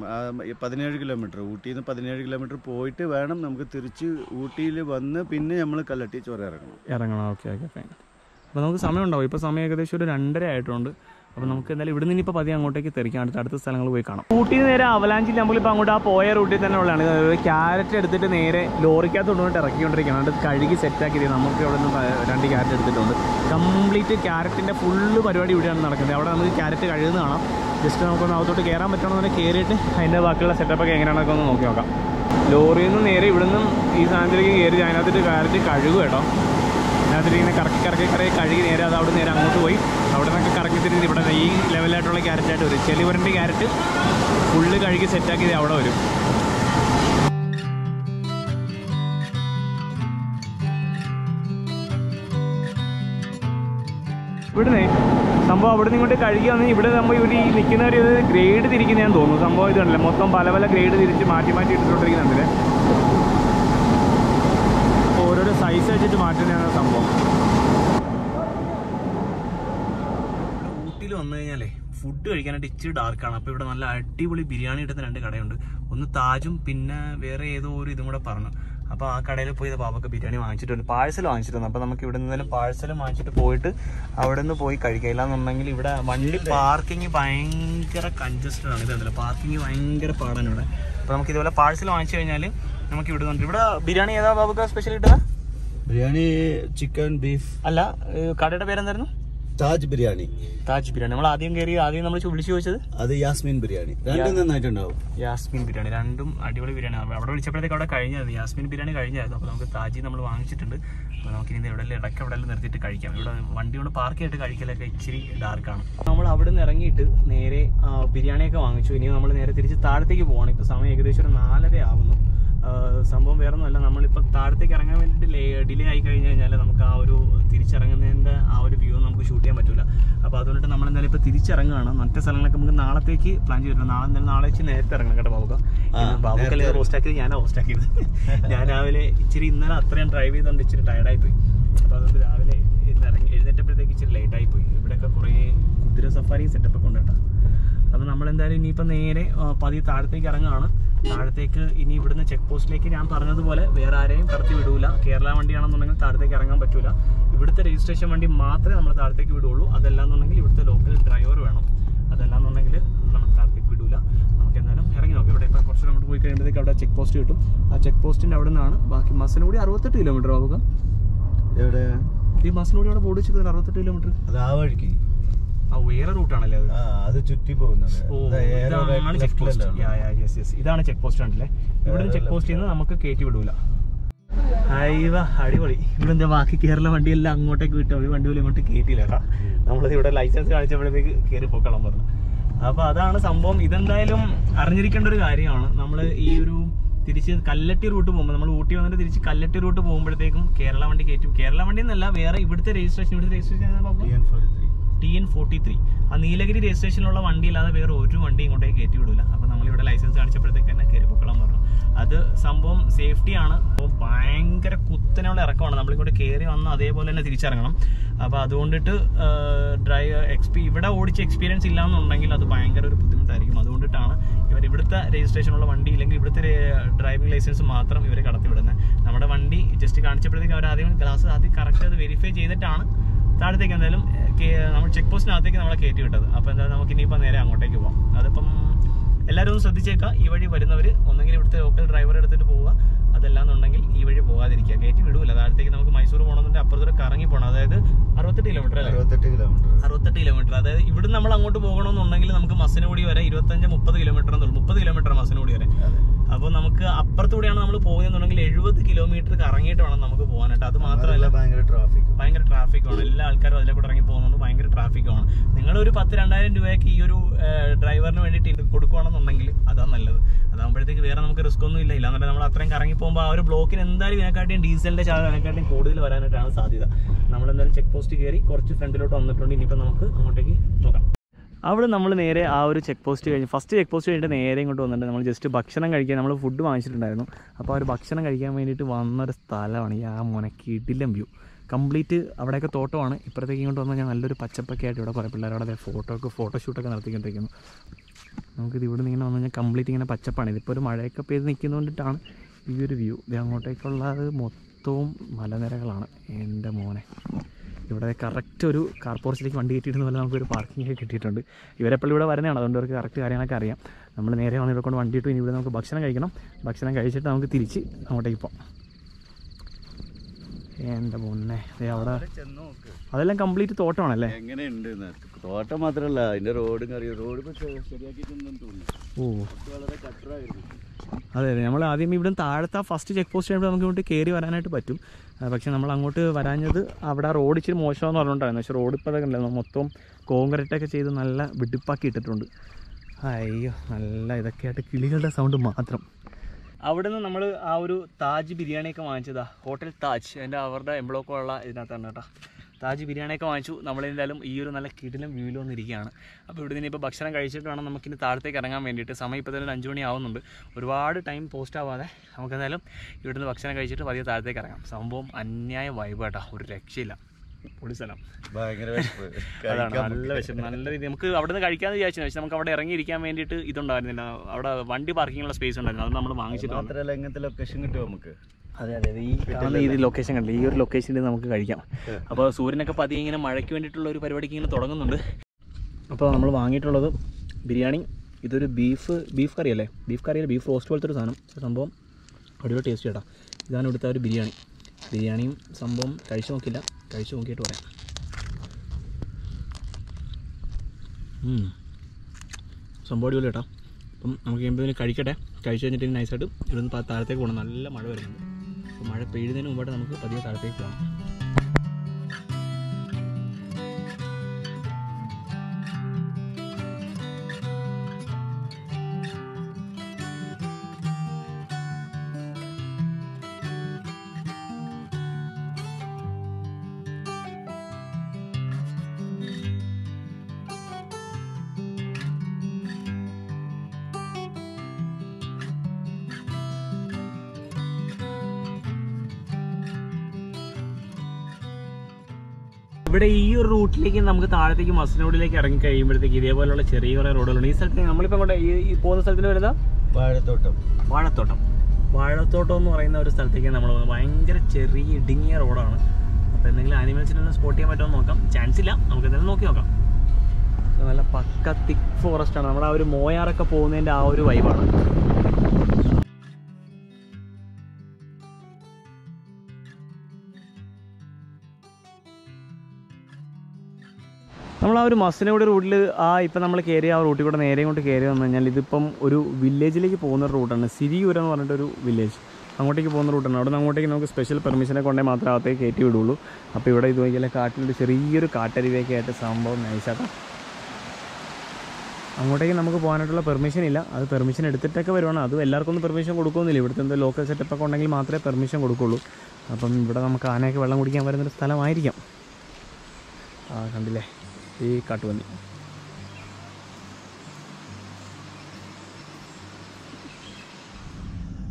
പതിനേഴ് കിലോമീറ്റർ. ഊട്ടിയിൽ നിന്ന് പതിനേഴ് കിലോമീറ്റർ പോയിട്ട് വേണം നമുക്ക് തിരിച്ച് ഊട്ടിയിൽ വന്ന് പിന്നെ നമ്മൾ കല്ലട്ടി ചോര ഇറങ്ങണം. ഇറങ്ങണം. ഓക്കെ ഓക്കെ ഫൈൻ അപ്പോൾ നമുക്ക് സമയം ഉണ്ടാവും ഇപ്പോൾ സമയം ഏകദേശം ഒരു രണ്ടര ആയിട്ടുണ്ട്. അപ്പോൾ നമുക്ക് എന്തായാലും ഇവിടെ നിന്ന് ഇപ്പോൾ പതിയെ അങ്ങോട്ടേക്ക് തെറിക്കാം അടുത്ത അടുത്ത സ്ഥലങ്ങൾ പോയി കാണാം. കൂട്ടി നേരെ അവലാഞ്ചിൽ നമ്മളിപ്പോൾ അങ്ങോട്ട് ആ പോയ റൂട്ടിൽ തന്നെ ഉള്ളതാണ്. ക്യാരറ്റ് എടുത്തിട്ട് നേരെ ലോറിക്കകത്ത് കൊണ്ടുപോയിട്ട് ഇറക്കിക്കൊണ്ടിരിക്കുകയാണ്. അത് കഴുകി സെറ്റാക്കി നമുക്ക് ഇവിടെ നിന്ന് രണ്ട് ക്യാരറ്റ് എടുത്തിട്ടുണ്ട്. കംപ്ലീറ്റ് ക്യാരറ്റിന്റെ ഫുള്ള് പരിപാടി ഇവിടെയാണ് നടക്കുന്നത്. അവിടെ നമുക്ക് ക്യാരറ്റ് കഴുകുന്ന കാണാം. ജസ്റ്റ് നമുക്കൊന്ന് അകത്തോട്ട് കയറാൻ പറ്റണമെന്നുണ്ടെങ്കിൽ കയറിയിട്ട് അതിന്റെ ബാക്കിയുള്ള സെറ്റപ്പൊക്കെ എങ്ങനെയാണെന്നൊക്കെ ഒന്ന് നോക്കി നോക്കാം. ലോറിയിൽ നിന്ന് നേരെ ഇവിടുന്ന് ഈ സാധനത്തിലേക്ക് കയറി അതിനകത്തിട്ട് ക്യാരറ്റ് കഴുകും കേട്ടോ. ഇങ്ങനെ കറക്കി കറക്കി കറക്കി കഴുകി നേരെ അത് അവിടെ നേരെ അങ്ങോട്ട് പോയി. അവിടെ നിന്നൊക്കെ കറക്കി തിരിഞ്ഞ് ഇവിടെ ഈ ലെവലായിട്ടുള്ള ക്യാരറ്റായിട്ട് വരും. ചെലിവരന്റെ ക്യാരറ്റ് ഫുള്ള് കഴുകി സെറ്റാക്കി അവിടെ വരും. ഇവിടുന്ന് സംഭവം അവിടെ നിന്ന് ഇങ്ങോട്ട് കഴുകി വന്ന് ഇവിടെ നമ്മൾ ഇവർ ഈ നിൽക്കുന്നവർ ഇത് ഗ്രേഡ് തിരിക്കുന്നതെന്ന് തോന്നുന്നു. സംഭവം ഇതുണ്ടല്ലേ. മൊത്തം പല പല ഗ്രേഡ് തിരിച്ച് മാറ്റി മാറ്റി ഇട്ടിട്ടുണ്ടിരിക്കുന്നുണ്ടല്ലേ വെച്ചിട്ട് മാറ്റുന്നതാണ് സംഭവം. ഊട്ടിയിൽ വന്നു കഴിഞ്ഞാലേ ഫുഡ് കഴിക്കാനായിട്ട് ഇച്ചിരി ഡാർക്കാണ് അപ്പോൾ ഇവിടെ നല്ല അടിപൊളി ബിരിയാണി കിട്ടുന്ന രണ്ട് കടയുണ്ട്. ഒന്ന് താജും പിന്നെ വേറെ ഏതോ ഒരു ഇതും കൂടെ പറഞ്ഞു. അപ്പോൾ ആ കടയിൽ പോയി പാപ്പൊക്കെ ബിരിയാണി വാങ്ങിച്ചിട്ടുണ്ട്. പാഴ്സൽ വാങ്ങിച്ചിട്ടുണ്ട്. അപ്പോൾ നമുക്ക് ഇവിടെ നിന്നാലും പാഴ്സൽ വാങ്ങിച്ചിട്ട് പോയിട്ട് അവിടെ നിന്ന് പോയി കഴിക്കാം. ഇല്ലാന്നുണ്ടെങ്കിൽ ഇവിടെ വണ്ടി പാർക്കിംഗ് ഭയങ്കര കൺജസ്റ്റഡ് ആണ്. ഇതല്ല പാർക്കിംഗ് ഭയങ്കര പാടാണ് ഇവിടെ. അപ്പോൾ നമുക്ക് ഇതുപോലെ പാഴ്സൽ വാങ്ങിച്ചു കഴിഞ്ഞാൽ നമുക്ക് ഇവിടെ നിന്ന് ഇവിടെ ബിരിയാണി ഏതാ ബാബുക്ക സ്പെഷ്യൽ കിട്ടുക ബിരിയാണി ചിക്കൻ ബീഫ് അല്ല കടയുടെ പേരെന്തായിരുന്നു? താജ് ബിരിയാണി. താജ് ബിരിയാണി. നമ്മൾ ആദ്യം കയറി ആദ്യം നമ്മൾ വിളിച്ചു ചോദിച്ചത്? അത് യാസ്മിൻ ബിരിയാണി. രണ്ടും നന്നായിട്ടുണ്ടാവും. യാസ്മിൻ ബിരിയാണി. രണ്ടും അടിപൊളി ബിരിയാണി. അവിടെ വിളിച്ചപ്പോഴത്തേക്ക് അവിടെ കഴിഞ്ഞായിരുന്നു യാസ്മിൻ ബിരിയാണി കഴിഞ്ഞായിരുന്നു. അപ്പോൾ നമുക്ക് താജി നമ്മൾ വാങ്ങിച്ചിട്ടുണ്ട്. അപ്പോൾ നമുക്ക് ഇനി എവിടെ ഇടയ്ക്ക് എവിടെ നിർത്തിയിട്ട് കഴിക്കാം. ഇവിടെ വണ്ടി കൊണ്ട് പാർക്ക് ചെയ്തിട്ട് കഴിക്കലൊക്കെ ഇച്ചിരി ഡാർക്കാണ് നമ്മൾ അവിടെ നിന്ന് ഇറങ്ങിയിട്ട് നേരെ ബിരിയാണിയൊക്കെ വാങ്ങിച്ചു. ഇനി നമ്മൾ നേരെ തിരിച്ച് താഴത്തേക്ക് പോകണം ഇപ്പോൾ സമയം ഏകദേശം ഒരു നാലര ആവുന്നു. സംഭവം വേറെ ഒന്നുമല്ല നമ്മളിപ്പോൾ താഴത്തേക്ക് ഇറങ്ങാൻ വേണ്ടിയിട്ട് ഡിലേ ആയി കഴിഞ്ഞ് കഴിഞ്ഞാൽ നമുക്ക് ആ ഒരു തിരിച്ചിറങ്ങുന്നതിന്റെ ആ ഒരു വ്യൂ നമുക്ക് ഷൂട്ട് ചെയ്യാൻ പറ്റില്ല അപ്പോൾ അതുകൊണ്ടിട്ട് നമ്മൾ എന്തായാലും ഇപ്പോൾ തിരിച്ചിറങ്ങുകയാണ്. മറ്റേ സ്ഥലങ്ങളൊക്കെ നമുക്ക് നാളത്തേക്ക് പ്ലാൻ ചെയ്തിട്ടുണ്ട്. നാളെ എന്തായാലും നാളെ വെച്ച് നേരത്തെ ഇറങ്ങണം കേട്ടോ ബാബുക്ക. ബാബുക്കല്ലേ നേരത്തെ റോസ്റ്റ് ആക്കിയത്? ഞാനാണ് റോസ്റ്റ് ആക്കിയത്. ഞാൻ രാവിലെ ഇച്ചിരി ഇന്നലെ അത്രയും ഡ്രൈവ് ചെയ്തുകൊണ്ട് ഇച്ചിരി ടയർഡായി പോയി. അപ്പോൾ അതുകൊണ്ട് രാവിലെ ഇന്ന് ഇറങ്ങി എഴുന്നേറ്റപ്പോഴത്തേക്ക് ഇച്ചിരി ലേറ്റായി പോയി. ഇവിടെയൊക്കെ കുറേ കുതിര സഫാരി സെറ്റപ്പ് ഒക്കെ ഉണ്ട് കേട്ടോ. അപ്പോൾ നമ്മളെന്തായാലും ഇനിയിപ്പോൾ നേരെ പതി പതിയെ താഴത്തേക്ക് ഇറങ്ങുകയാണ്. താഴത്തേക്ക് ഇനി ഇവിടുന്ന് ചെക്ക് പോസ്റ്റിലേക്ക് ഞാൻ പറഞ്ഞതുപോലെ വേറെ ആരെയും കടത്തി വിടൂല. കേരള വണ്ടിയാണെന്നുണ്ടെങ്കിൽ താഴത്തേക്ക് ഇറങ്ങാൻ പറ്റൂല. ഇവിടുത്തെ രജിസ്ട്രേഷൻ വണ്ടി മാത്രമേ നമ്മൾ താഴത്തേക്ക് വിടുള്ളൂ. അതല്ലാന്നുണ്ടെങ്കിൽ ഇവിടുത്തെ ലോക്കൽ ഡ്രൈവർ വേണം. അതല്ലാന്നുണ്ടെങ്കിൽ നമ്മൾ താഴത്തേക്ക് വിടൂല. നമുക്ക് എന്തായാലും ഇറങ്ങി നോക്കാം. ഇവിടെ ഇപ്പോൾ കുറച്ച് അങ്ങോട്ട് പോയി കഴിയുമ്പോഴത്തേക്ക് അവിടെ ചെക്ക് പോസ്റ്റ് കിട്ടും. ആ ചെക്ക് പോസ്റ്റിന്റെ അവിടെ നിന്നാണ്. ബാക്കി മസനൂടി അറുപത്തെട്ട് കിലോമീറ്റർ ആവുക എവിടെ? ഈ മസനൂടി അവിടെ ബോർഡ് വെച്ചിരിക്കുന്നത് അറുപത്തെട്ട് കിലോമീറ്റർ അത് ആ വഴിക്ക്. വേറെ റൂട്ടാണല്ലേ അത്? അത് ചുറ്റി പോകുന്നത്. ഇതാണ് ചെക്ക് പോസ്റ്റ്. ഇതാണ് ചെക്ക് പോസ്റ്റ് ചെയ്യുന്നത് ഇവിടുന്ന് ചെക്ക് പോസ്റ്റിൽ നിന്ന് നമുക്ക് കയറ്റി വിടൂല. അടിപൊളി. ഇവിടെ എന്താ ബാക്കി കേരള വണ്ടിയെല്ലാം അങ്ങോട്ടേക്ക് വിട്ടു ഒരു വണ്ടി പോലും ഇങ്ങോട്ട് കയറ്റിയില്ല കേട്ടോ. നമ്മളത് ഇവിടെ ലൈസൻസ് കാണിച്ചപ്പോഴത്തേക്ക് കയറി പോക്കളം പറഞ്ഞു. അപ്പൊ അതാണ് സംഭവം. ഇതെന്തായാലും അറിഞ്ഞിരിക്കേണ്ട ഒരു കാര്യമാണ്. നമ്മൾ ഈ ഒരു തിരിച്ച് കല്ലട്ടി റൂട്ട് പോകുമ്പോൾ നമ്മൾ ഊട്ടി വന്നിട്ട് തിരിച്ച് കല്ലട്ടി റൂട്ട് പോകുമ്പോഴത്തേക്കും കേരള വണ്ടി കയറ്റും കേരള വണ്ടി എന്നല്ല വേറെ ഇവിടുത്തെ രജിസ്ട്രേഷൻ ഇവിടുത്തെ registration T N forty three ആ നീലഗിരി രജിസ്ട്രേഷനിലുള്ള വണ്ടി ഇല്ലാതെ വേറെ ഒരു വണ്ടി ഇങ്ങോട്ടേക്ക് കയറ്റി വിടില്ല അപ്പോൾ നമ്മളിവിടെ ലൈസൻസ് കാണിച്ചപ്പോഴത്തേക്ക് തന്നെ കയറി പൊക്കണം പറഞ്ഞു. അത് സംഭവം സേഫ്റ്റി ആണ്. അപ്പോൾ ഭയങ്കര കുത്തനെയുള്ള ഇറക്കമാണ്. നമ്മളിങ്ങോട്ട് കയറി വന്ന് അതേപോലെ തന്നെ തിരിച്ചിറങ്ങണം. അപ്പോൾ അതുകൊണ്ടിട്ട് ഡ്രൈവർ എക്സ്പീ ഇവിടെ ഓടിച്ച് എക്സ്പീരിയൻസ് ഇല്ലാന്നുണ്ടെങ്കിൽ അത് ഭയങ്കര ഒരു ബുദ്ധിമുട്ടായിരിക്കും. അതുകൊണ്ടിട്ടാണ് ഇവർ ഇവിടുത്തെ രജിസ്ട്രേഷനുള്ള വണ്ടി ഇല്ലെങ്കിൽ ഇവിടുത്തെ ഡ്രൈവിംഗ് ലൈസൻസ് മാത്രം ഇവർ കടത്തിവിടുന്നത് നമ്മുടെ വണ്ടി ജസ്റ്റ് കാണിച്ചപ്പോഴത്തേക്ക് അവർ ആദ്യം ഗ്ലാസ് ആദ്യം കറക്റ്റ് അത് വെരിഫൈ ചെയ്തിട്ടാണ് താഴത്തേക്ക് എന്തായാലും നമ്മൾ ചെക്ക് പോസ്റ്റിനകത്തേക്ക് നമ്മളെ കയറ്റി വിട്ടത്. അപ്പോൾ എന്തായാലും നമുക്ക് ഇനിയിപ്പോൾ നേരെ അങ്ങോട്ടേക്ക് പോകാം അതിപ്പം എല്ലാവരും ഒന്ന് ശ്രദ്ധിച്ചേക്കാം. ഈ വഴി വരുന്നവർ ഒന്നെങ്കിൽ ഇവിടുത്തെ ലോക്കൽ ഡ്രൈവർ എടുത്തിട്ട് പോവുക. അതല്ലാന്നുണ്ടെങ്കിൽ ഈ വഴി പോകാതിരിക്കുക. കയറ്റി വിടൂല. താഴത്തേക്ക് നമുക്ക് മൈസൂർ പോകണമെന്നുണ്ടെങ്കിൽ അപ്പുറത്തോടെ കറങ്ങി പോകണം അതായത് അറുപത്തെട്ട് കിലോമീറ്റർ അറുപത്തെട്ട് കിലോമീറ്റർ അറുപത്തെട്ട് കിലോമീറ്റർ അതായത് ഇവിടെ നമ്മൾ അങ്ങോട്ട് പോകണമെന്നുണ്ടെങ്കിൽ നമുക്ക് മസനഗുടി വരെ ഇരുപത്തഞ്ച് മുപ്പത് കിലോമീറ്റർ എന്നുള്ളൂ. മുപ്പത് കിലോമീറ്റർ മസനഗുടി വരെ. അപ്പോൾ നമുക്ക് അപ്പുറത്തൂടെയാണ് നമ്മൾ പോകുന്നുണ്ടെങ്കിൽ എഴുപത് കിലോമീറ്റർ കറങ്ങിയിട്ട് വേണം നമുക്ക് പോകാനായിട്ട്. അത് മാത്രമല്ല ഭയങ്കര ട്രാഫിക് ഭയങ്കര ട്രാഫിക്കാണ് എല്ലാ ആൾക്കാരും അതിലെ കൂടെ ഇറങ്ങി പോകുന്നുണ്ട് ഭയങ്കര ട്രാഫിക്കാണ് നിങ്ങൾ ഒരു പത്ത് രണ്ടായിരം രൂപയ്ക്ക് ഈ ഒരു ഡ്രൈവറിന് വേണ്ടിയിട്ട് ഇത് കൊടുക്കുകയാണെന്നുണ്ടെങ്കിൽ അതാ നല്ലത്. അതാകുമ്പോഴത്തേക്ക് വേറെ നമുക്ക് റിസ്ക് ഒന്നും ഇല്ല. ഇല്ലാന്നുണ്ടെങ്കിൽ നമ്മൾ അത്രയും കറങ്ങി പോകുമ്പോൾ ആ ഒരു ബ്ലോക്കിന് എന്തായാലും ഇതിനെക്കാട്ടിയും ഡീസലിന്റെ ചാർജ് അതിനെക്കാട്ടിയും കൂടുതൽ വരാനായിട്ടാണ് സാധ്യത. നമ്മൾ എന്തായാലും ചെക്ക് പോസ്റ്റ് കയറി കുറച്ച് ഫ്രണ്ടിലോട്ട് വന്നിട്ടുണ്ട്. ഇനിയിപ്പോൾ നമുക്ക് അങ്ങോട്ടേക്ക് നോക്കാം. അവിടെ നമ്മൾ നേരെ ആ ഒരു ചെക്ക് പോസ്റ്റ് കഴിഞ്ഞ് ഫസ്റ്റ് ചെക്ക് പോസ്റ്റ് കഴിഞ്ഞിട്ട് നേരെ ഇങ്ങോട്ട് വന്നിട്ട് നമ്മൾ ജസ്റ്റ് ഭക്ഷണം കഴിക്കാൻ നമ്മൾ ഫുഡ് വാങ്ങിച്ചിട്ടുണ്ടായിരുന്നു. അപ്പോൾ ആ ഒരു ഭക്ഷണം കഴിക്കാൻ വേണ്ടിയിട്ട് വന്നൊരു സ്ഥലമാണ് ഈ ആ മുനക്കിയിട്ടില്ല വ്യൂ കംപ്ലീറ്റ് അവിടെയൊക്കെ തോട്ടമാണ്. ഇപ്പുറത്തേക്ക് ഇങ്ങോട്ട് വന്നാൽ ഞാൻ നല്ലൊരു പച്ചപ്പൊക്കെ ആയിട്ട് ഇവിടെ കുറേ പിള്ളേർ അവിടെ ഫോട്ടോ ഒക്കെ ഫോട്ടോഷൂട്ടൊക്കെ നടത്തിക്കൊണ്ടിരിക്കുന്നു. നമുക്കിത് ഇവിടെ നിന്ന് ഇങ്ങനെ വന്നു കഴിഞ്ഞാൽ കംപ്ലീറ്റ് ഇങ്ങനെ പച്ചപ്പാണ്. ഇതിപ്പോൾ ഒരു മഴയൊക്കെ പെയ്ത് നിൽക്കുന്നതുകൊണ്ടിട്ടാണ് ഈ ഒരു വ്യൂ ഇത് അങ്ങോട്ടേക്കുള്ളത് മൊത്തവും മലനിരകളാണ്. എന്റെ മോനെ. ഇവിടെ കറക്റ്റ് ഒരു കാർ പോർച്ചിലേക്ക് വണ്ടി കിട്ടിയിരുന്ന പോലെ നമുക്കൊരു പാർക്കിംഗ് ഒക്കെ കിട്ടിയിട്ടുണ്ട്. ഇവരെപ്പോഴും ഇവിടെ വരുന്നതാണ് അതുകൊണ്ട് അവർക്ക് കറക്റ്റ് കാര്യങ്ങളൊക്കെ അറിയാം. നമ്മൾ നേരെ വന്ന് ഇവിടെ കൊണ്ട് വണ്ടി ഇട്ടു. ഇനി ഇവിടെ നമുക്ക് ഭക്ഷണം കഴിക്കണം. ഭക്ഷണം കഴിച്ചിട്ട് നമുക്ക് തിരിച്ച് അങ്ങോട്ടേക്ക് പോകാം എന്റെ മുന്നേ അവിടെ അതെല്ലാം കംപ്ലീറ്റ് തോട്ടമാണല്ലേ? എങ്ങനെയുണ്ട് തോട്ടം മാത്രല്ല അതിന്റെ റോഡും അറിയാം റോഡ് അതെ അതെ. നമ്മൾ ആദ്യം ഇവിടെ താഴത്തെ ഫസ്റ്റ് ചെക്ക് പോസ്റ്റ് ആയിട്ട് നമുക്ക് ഇങ്ങോട്ട് കയറി വരാനായിട്ട് പറ്റും. പക്ഷെ നമ്മൾ അങ്ങോട്ട് വരാഞ്ഞത് അവിടെ റോഡ് ഇച്ചിരി മോശമെന്ന് പറഞ്ഞിട്ടുണ്ടായിരുന്നു. പക്ഷേ റോഡ് ഇപ്പോൾ അതൊക്കെ ഉണ്ടായിരുന്നു മൊത്തം കോൺക്രീറ്റ് ഒക്കെ ചെയ്ത് നല്ല വെടിപ്പാക്കി ഇട്ടിട്ടുണ്ട്. അയ്യോ നല്ല ഇതൊക്കെ ആയിട്ട് കിളികളുടെ സൗണ്ട് മാത്രം. അവിടെ നിന്ന് നമ്മൾ ആ ഒരു താജ് ബിരിയാണിയൊക്കെ വാങ്ങിച്ചതാ. ഹോട്ടൽ താജ്. അതിന്റെ അവരുടെ എംബ്ലോക്കുള്ള ഇതിനകത്താണ് കേട്ടോ. താജ് ബിരിയാണിയൊക്കെ വാങ്ങിച്ചു. നമ്മളെന്തായാലും ഈ ഒരു നല്ല കിടിലും വ്യൂവിൽ വന്നിരിക്കുകയാണ്. അപ്പോൾ ഇവിടെ നിന്ന് ഇപ്പോൾ ഭക്ഷണം കഴിച്ചിട്ട് വേണം നമുക്കിനി താഴത്തേക്ക് ഇറങ്ങാൻ വേണ്ടിയിട്ട്. സമയം ഇപ്പോൾ തന്നെ അഞ്ച് മണി ആവുന്നുണ്ട്. ഒരുപാട് ടൈം പോസ്റ്റ് ആവാതെ നമുക്കെന്തായാലും ഇവിടുന്ന് ഭക്ഷണം കഴിച്ചിട്ട് പതിയെ താഴത്തേക്ക് ഇറങ്ങാം. സംഭവം അന്യായ വൈബ് കേട്ടോ ഒരു രക്ഷയില്ല. പൊടി സ്ഥലം. ഭയങ്കര അതാണ്. നല്ല വിശപ്പ്. നല്ല രീതി. നമുക്ക് അവിടെ നിന്ന് കഴിക്കാമെന്ന് വിചാരിച്ചു. പക്ഷേ നമുക്ക് അവിടെ ഇറങ്ങിയിരിക്കാൻ വേണ്ടിയിട്ട് ഇതുണ്ടായിരുന്നില്ല. അവിടെ വണ്ടി പാർക്കിങ്ങുള്ള സ്പേസ് ഉണ്ടായിരുന്നു. അത് നമ്മൾ വാങ്ങിച്ചിട്ട് മാത്രമല്ല ഇങ്ങനത്തെ ലൊക്കേഷൻ കിട്ടുമോ നമുക്ക്? അതെ അതെ. അതെ. ഈ കാണുന്ന ഈ ലൊക്കേഷൻ കണ്ടില്ല? ഈ ഒരു ലൊക്കേഷനിൽ നമുക്ക് കഴിക്കാം. അപ്പോൾ സൂര്യനൊക്കെ പതിയെ ഇങ്ങനെ മഴയ്ക്ക് വേണ്ടിയിട്ടുള്ള ഒരു പരിപാടിക്ക് ഇങ്ങനെ തുടങ്ങുന്നുണ്ട്. അപ്പോൾ നമ്മൾ വാങ്ങിയിട്ടുള്ളത് ബിരിയാണി ഇതൊരു ബീഫ് ബീഫ് കറി അല്ലേ? ബീഫ് കറിയല്ല ബീഫ് റോസ്റ്റ് പോലത്തെ ഒരു സാധനം. സംഭവം അടിപൊളി ടേസ്റ്റ് കേട്ടോ ഇതാണ് ഇവിടുത്തെ ഒരു ബിരിയാണി. ബിരിയാണിയും സംഭവം കഴിച്ചു നോക്കില്ല. കഴിച്ചു നോക്കിയിട്ട് പറയാം. സംഭവം അടിപൊളി കേട്ടോ അപ്പം നമുക്ക് കഴിയുമ്പോൾ കഴിക്കട്ടെ. കഴിച്ചു കഴിഞ്ഞിട്ട് നൈസായിട്ട് ഇവിടുന്ന് താഴത്തേക്ക് പോകണം നല്ല മഴ വരുന്നുണ്ട്. മഴ പെയ്യുന്നതിന് മുമ്പായിട്ട് നമുക്ക് പതിയെ താഴത്തേക്ക് പോകണം ഇവിടെ ഈ ഒരു റൂട്ടിലേക്ക് നമുക്ക് താഴത്തേക്ക് മസനോഡിലേക്ക് ഇറങ്ങി കഴിയുമ്പോഴത്തേക്ക് ഇതേപോലെയുള്ള ചെറിയ കുറേ റോഡുകളുണ്ട്. ഈ സ്ഥലത്ത് നമ്മളിപ്പോൾ ഈ പോകുന്ന സ്ഥലത്തിന് വരുന്ന വാഴത്തോട്ടം. വാഴത്തോട്ടം. വാഴത്തോട്ടം എന്ന് പറയുന്ന ഒരു സ്ഥലത്തേക്ക് നമ്മൾ പോകുന്നത് ഭയങ്കര ചെറിയ ഇടുങ്ങിയ റോഡാണ്. അപ്പോൾ എന്തെങ്കിലും ആനിമൽസിനൊന്ന് സ്പോട്ട് ചെയ്യാൻ പറ്റുമോ എന്ന് നോക്കാം. ചാൻസ് ഇല്ല. നമുക്ക് എന്തായാലും നോക്കി നോക്കാം. നല്ല പക്ക തിക്ക് ഫോറസ്റ്റ് ആണ്. നമ്മുടെ ആ ഒരു മോയാറൊക്കെ പോകുന്നതിന്റെ ആ ഒരു വൈബാണ് നമ്മൾ ആ ഒരു മസനഗുഡി റൂട്ടിൽ ആ ഇപ്പം നമ്മൾ കയറി ആ റൂട്ടിൽ കൂടെ നേരെ കൊണ്ട് കയറി വന്നു കഴിഞ്ഞാൽ ഇതിപ്പം ഒരു വില്ലേജിലേക്ക് പോകുന്ന റൂട്ടാണ്. സിരിയൂർ എന്ന് പറഞ്ഞിട്ടൊരു വില്ലേജ്. അങ്ങോട്ടേക്ക് പോകുന്ന റൂട്ടാണ്. അവിടെ നിന്ന് അങ്ങോട്ടേക്ക് നമുക്ക് സ്പെഷ്യൽ പെർമിഷനെ കൊണ്ടേ മാത്രമേ അകത്തേക്ക് കയറ്റി വിടുള്ളൂ. അപ്പോൾ ഇവിടെ ഇത് നോക്കിയാൽ കാട്ടിലൊരു ചെറിയൊരു കാട്ടരുവിയൊക്കെ ആയിട്ട് സംഭവം നൈസാക്കാം അങ്ങോട്ടേക്ക് നമുക്ക് പോകാനായിട്ടുള്ള പെർമിഷൻ ഇല്ല. അത് പെർമിഷൻ എടുത്തിട്ടൊക്കെ വരുവാണ്. അതും എല്ലാവർക്കൊന്നും പെർമിഷൻ കൊടുക്കുന്നില്ല ഇവിടുത്തെ എന്തോ ലോക്കൽ സെറ്റപ്പൊക്കെ ഉണ്ടെങ്കിൽ മാത്രമേ പെർമിഷൻ കൊടുക്കുള്ളൂ. അപ്പം ഇവിടെ നമുക്ക് ആനയൊക്കെ വെള്ളം കുടിക്കാൻ വരുന്നൊരു സ്ഥലമായിരിക്കാം. ആ കണ്ടില്ലേ? ഈ കാട്ടുപന്നി.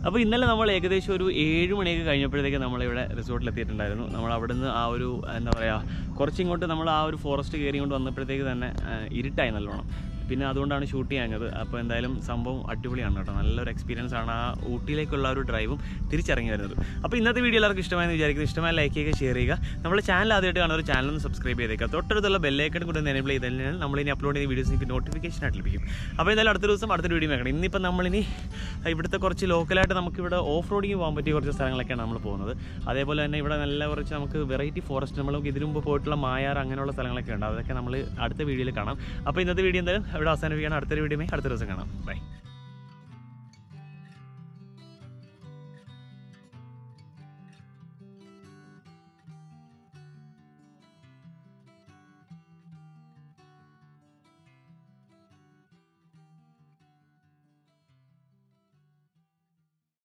അപ്പോൾ ഇന്നലെ നമ്മൾ ഏകദേശം ഒരു ഏഴ് മണിയൊക്കെ കഴിഞ്ഞപ്പോഴത്തേക്ക് നമ്മളിവിടെ റിസോർട്ടിൽ എത്തിയിട്ടുണ്ടായിരുന്നു. നമ്മൾ അവിടുന്ന് ആ ഒരു എന്താ പറയുക കുറച്ചിങ്ങോട്ട് നമ്മൾ ആ ഒരു ഫോറസ്റ്റ് കയറി കൊണ്ട് വന്നപ്പോഴത്തേക്ക് തന്നെ ഇരുട്ടായി നല്ലോണം. പിന്നെ അതുകൊണ്ടാണ് ഷൂട്ട് ചെയ്യാഞ്ഞത്. അപ്പോൾ എന്തായാലും സംഭവം അടിപൊളിയാണ് കേട്ടോ. നല്ലൊരു എക്സ്പീരിയൻസ് ആണ് ആ ഊട്ടിയിലേക്കുള്ള ഒരു ഡ്രൈവും തിരിച്ചിറങ്ങി വരുന്നത്. അപ്പോൾ ഇന്നത്തെ വീഡിയോ എല്ലാവർക്കും ഇഷ്ടമായെന്ന് വിചാരിക്കുന്നത് ഇഷ്ടമായ ലൈക്ക് ചെയ്യുക ഷെയർ ചെയ്യുക. നമ്മുടെ ചാനൽ ആദ്യമായിട്ട് കാണുന്ന ഒരു ചാനൽ ഒന്ന് സബ്സ്ക്രൈബ് ചെയ്തേക്കുക. തൊട്ടടുത്തുള്ള ബെല്ലൈക്കൺ കൂടെ എനേബിൾ ചെയ്ത് കഴിഞ്ഞാൽ നമ്മളിനി അപ്ലോഡ് ചെയ്ത വീഡിയോസ് നിങ്ങൾക്ക് നോട്ടിഫിക്കേഷൻ ആയിട്ട് ലഭിക്കും. അപ്പോൾ എന്തായാലും അടുത്ത ദിവസം അടുത്തൊരു വീഡിയോ വെക്കണം ഇന്നിപ്പോൾ നമ്മളിനി ഇവിടുത്തെ കുറച്ച് ലോക്കലായിട്ട് നമുക്കിവിടെ ഓഫ് റോഡിങ് പോകാൻ പറ്റിയ കുറച്ച് സ്ഥലങ്ങളൊക്കെയാണ് നമ്മൾ പോകുന്നത്. അതേപോലെ തന്നെ ഇവിടെ നല്ല കുറച്ച് നമുക്ക് വെറൈറ്റി ഫോറസ്റ്റ് നമ്മൾ ഇതിനു പോയിട്ടുള്ള മായാർ അങ്ങനെയുള്ള സ്ഥലങ്ങളൊക്കെ ഉണ്ട്. അതൊക്കെ നമ്മൾ അടുത്ത വീഡിയോയിൽ കാണാം. അപ്പോൾ ഇന്നത്തെ വീഡിയോ എന്തായാലും ഇവിടെ അവസാനിപ്പിക്കുകയാണ്. അടുത്തൊരു വീഡിയോ അടുത്ത ദിവസം കാണാം. ബൈ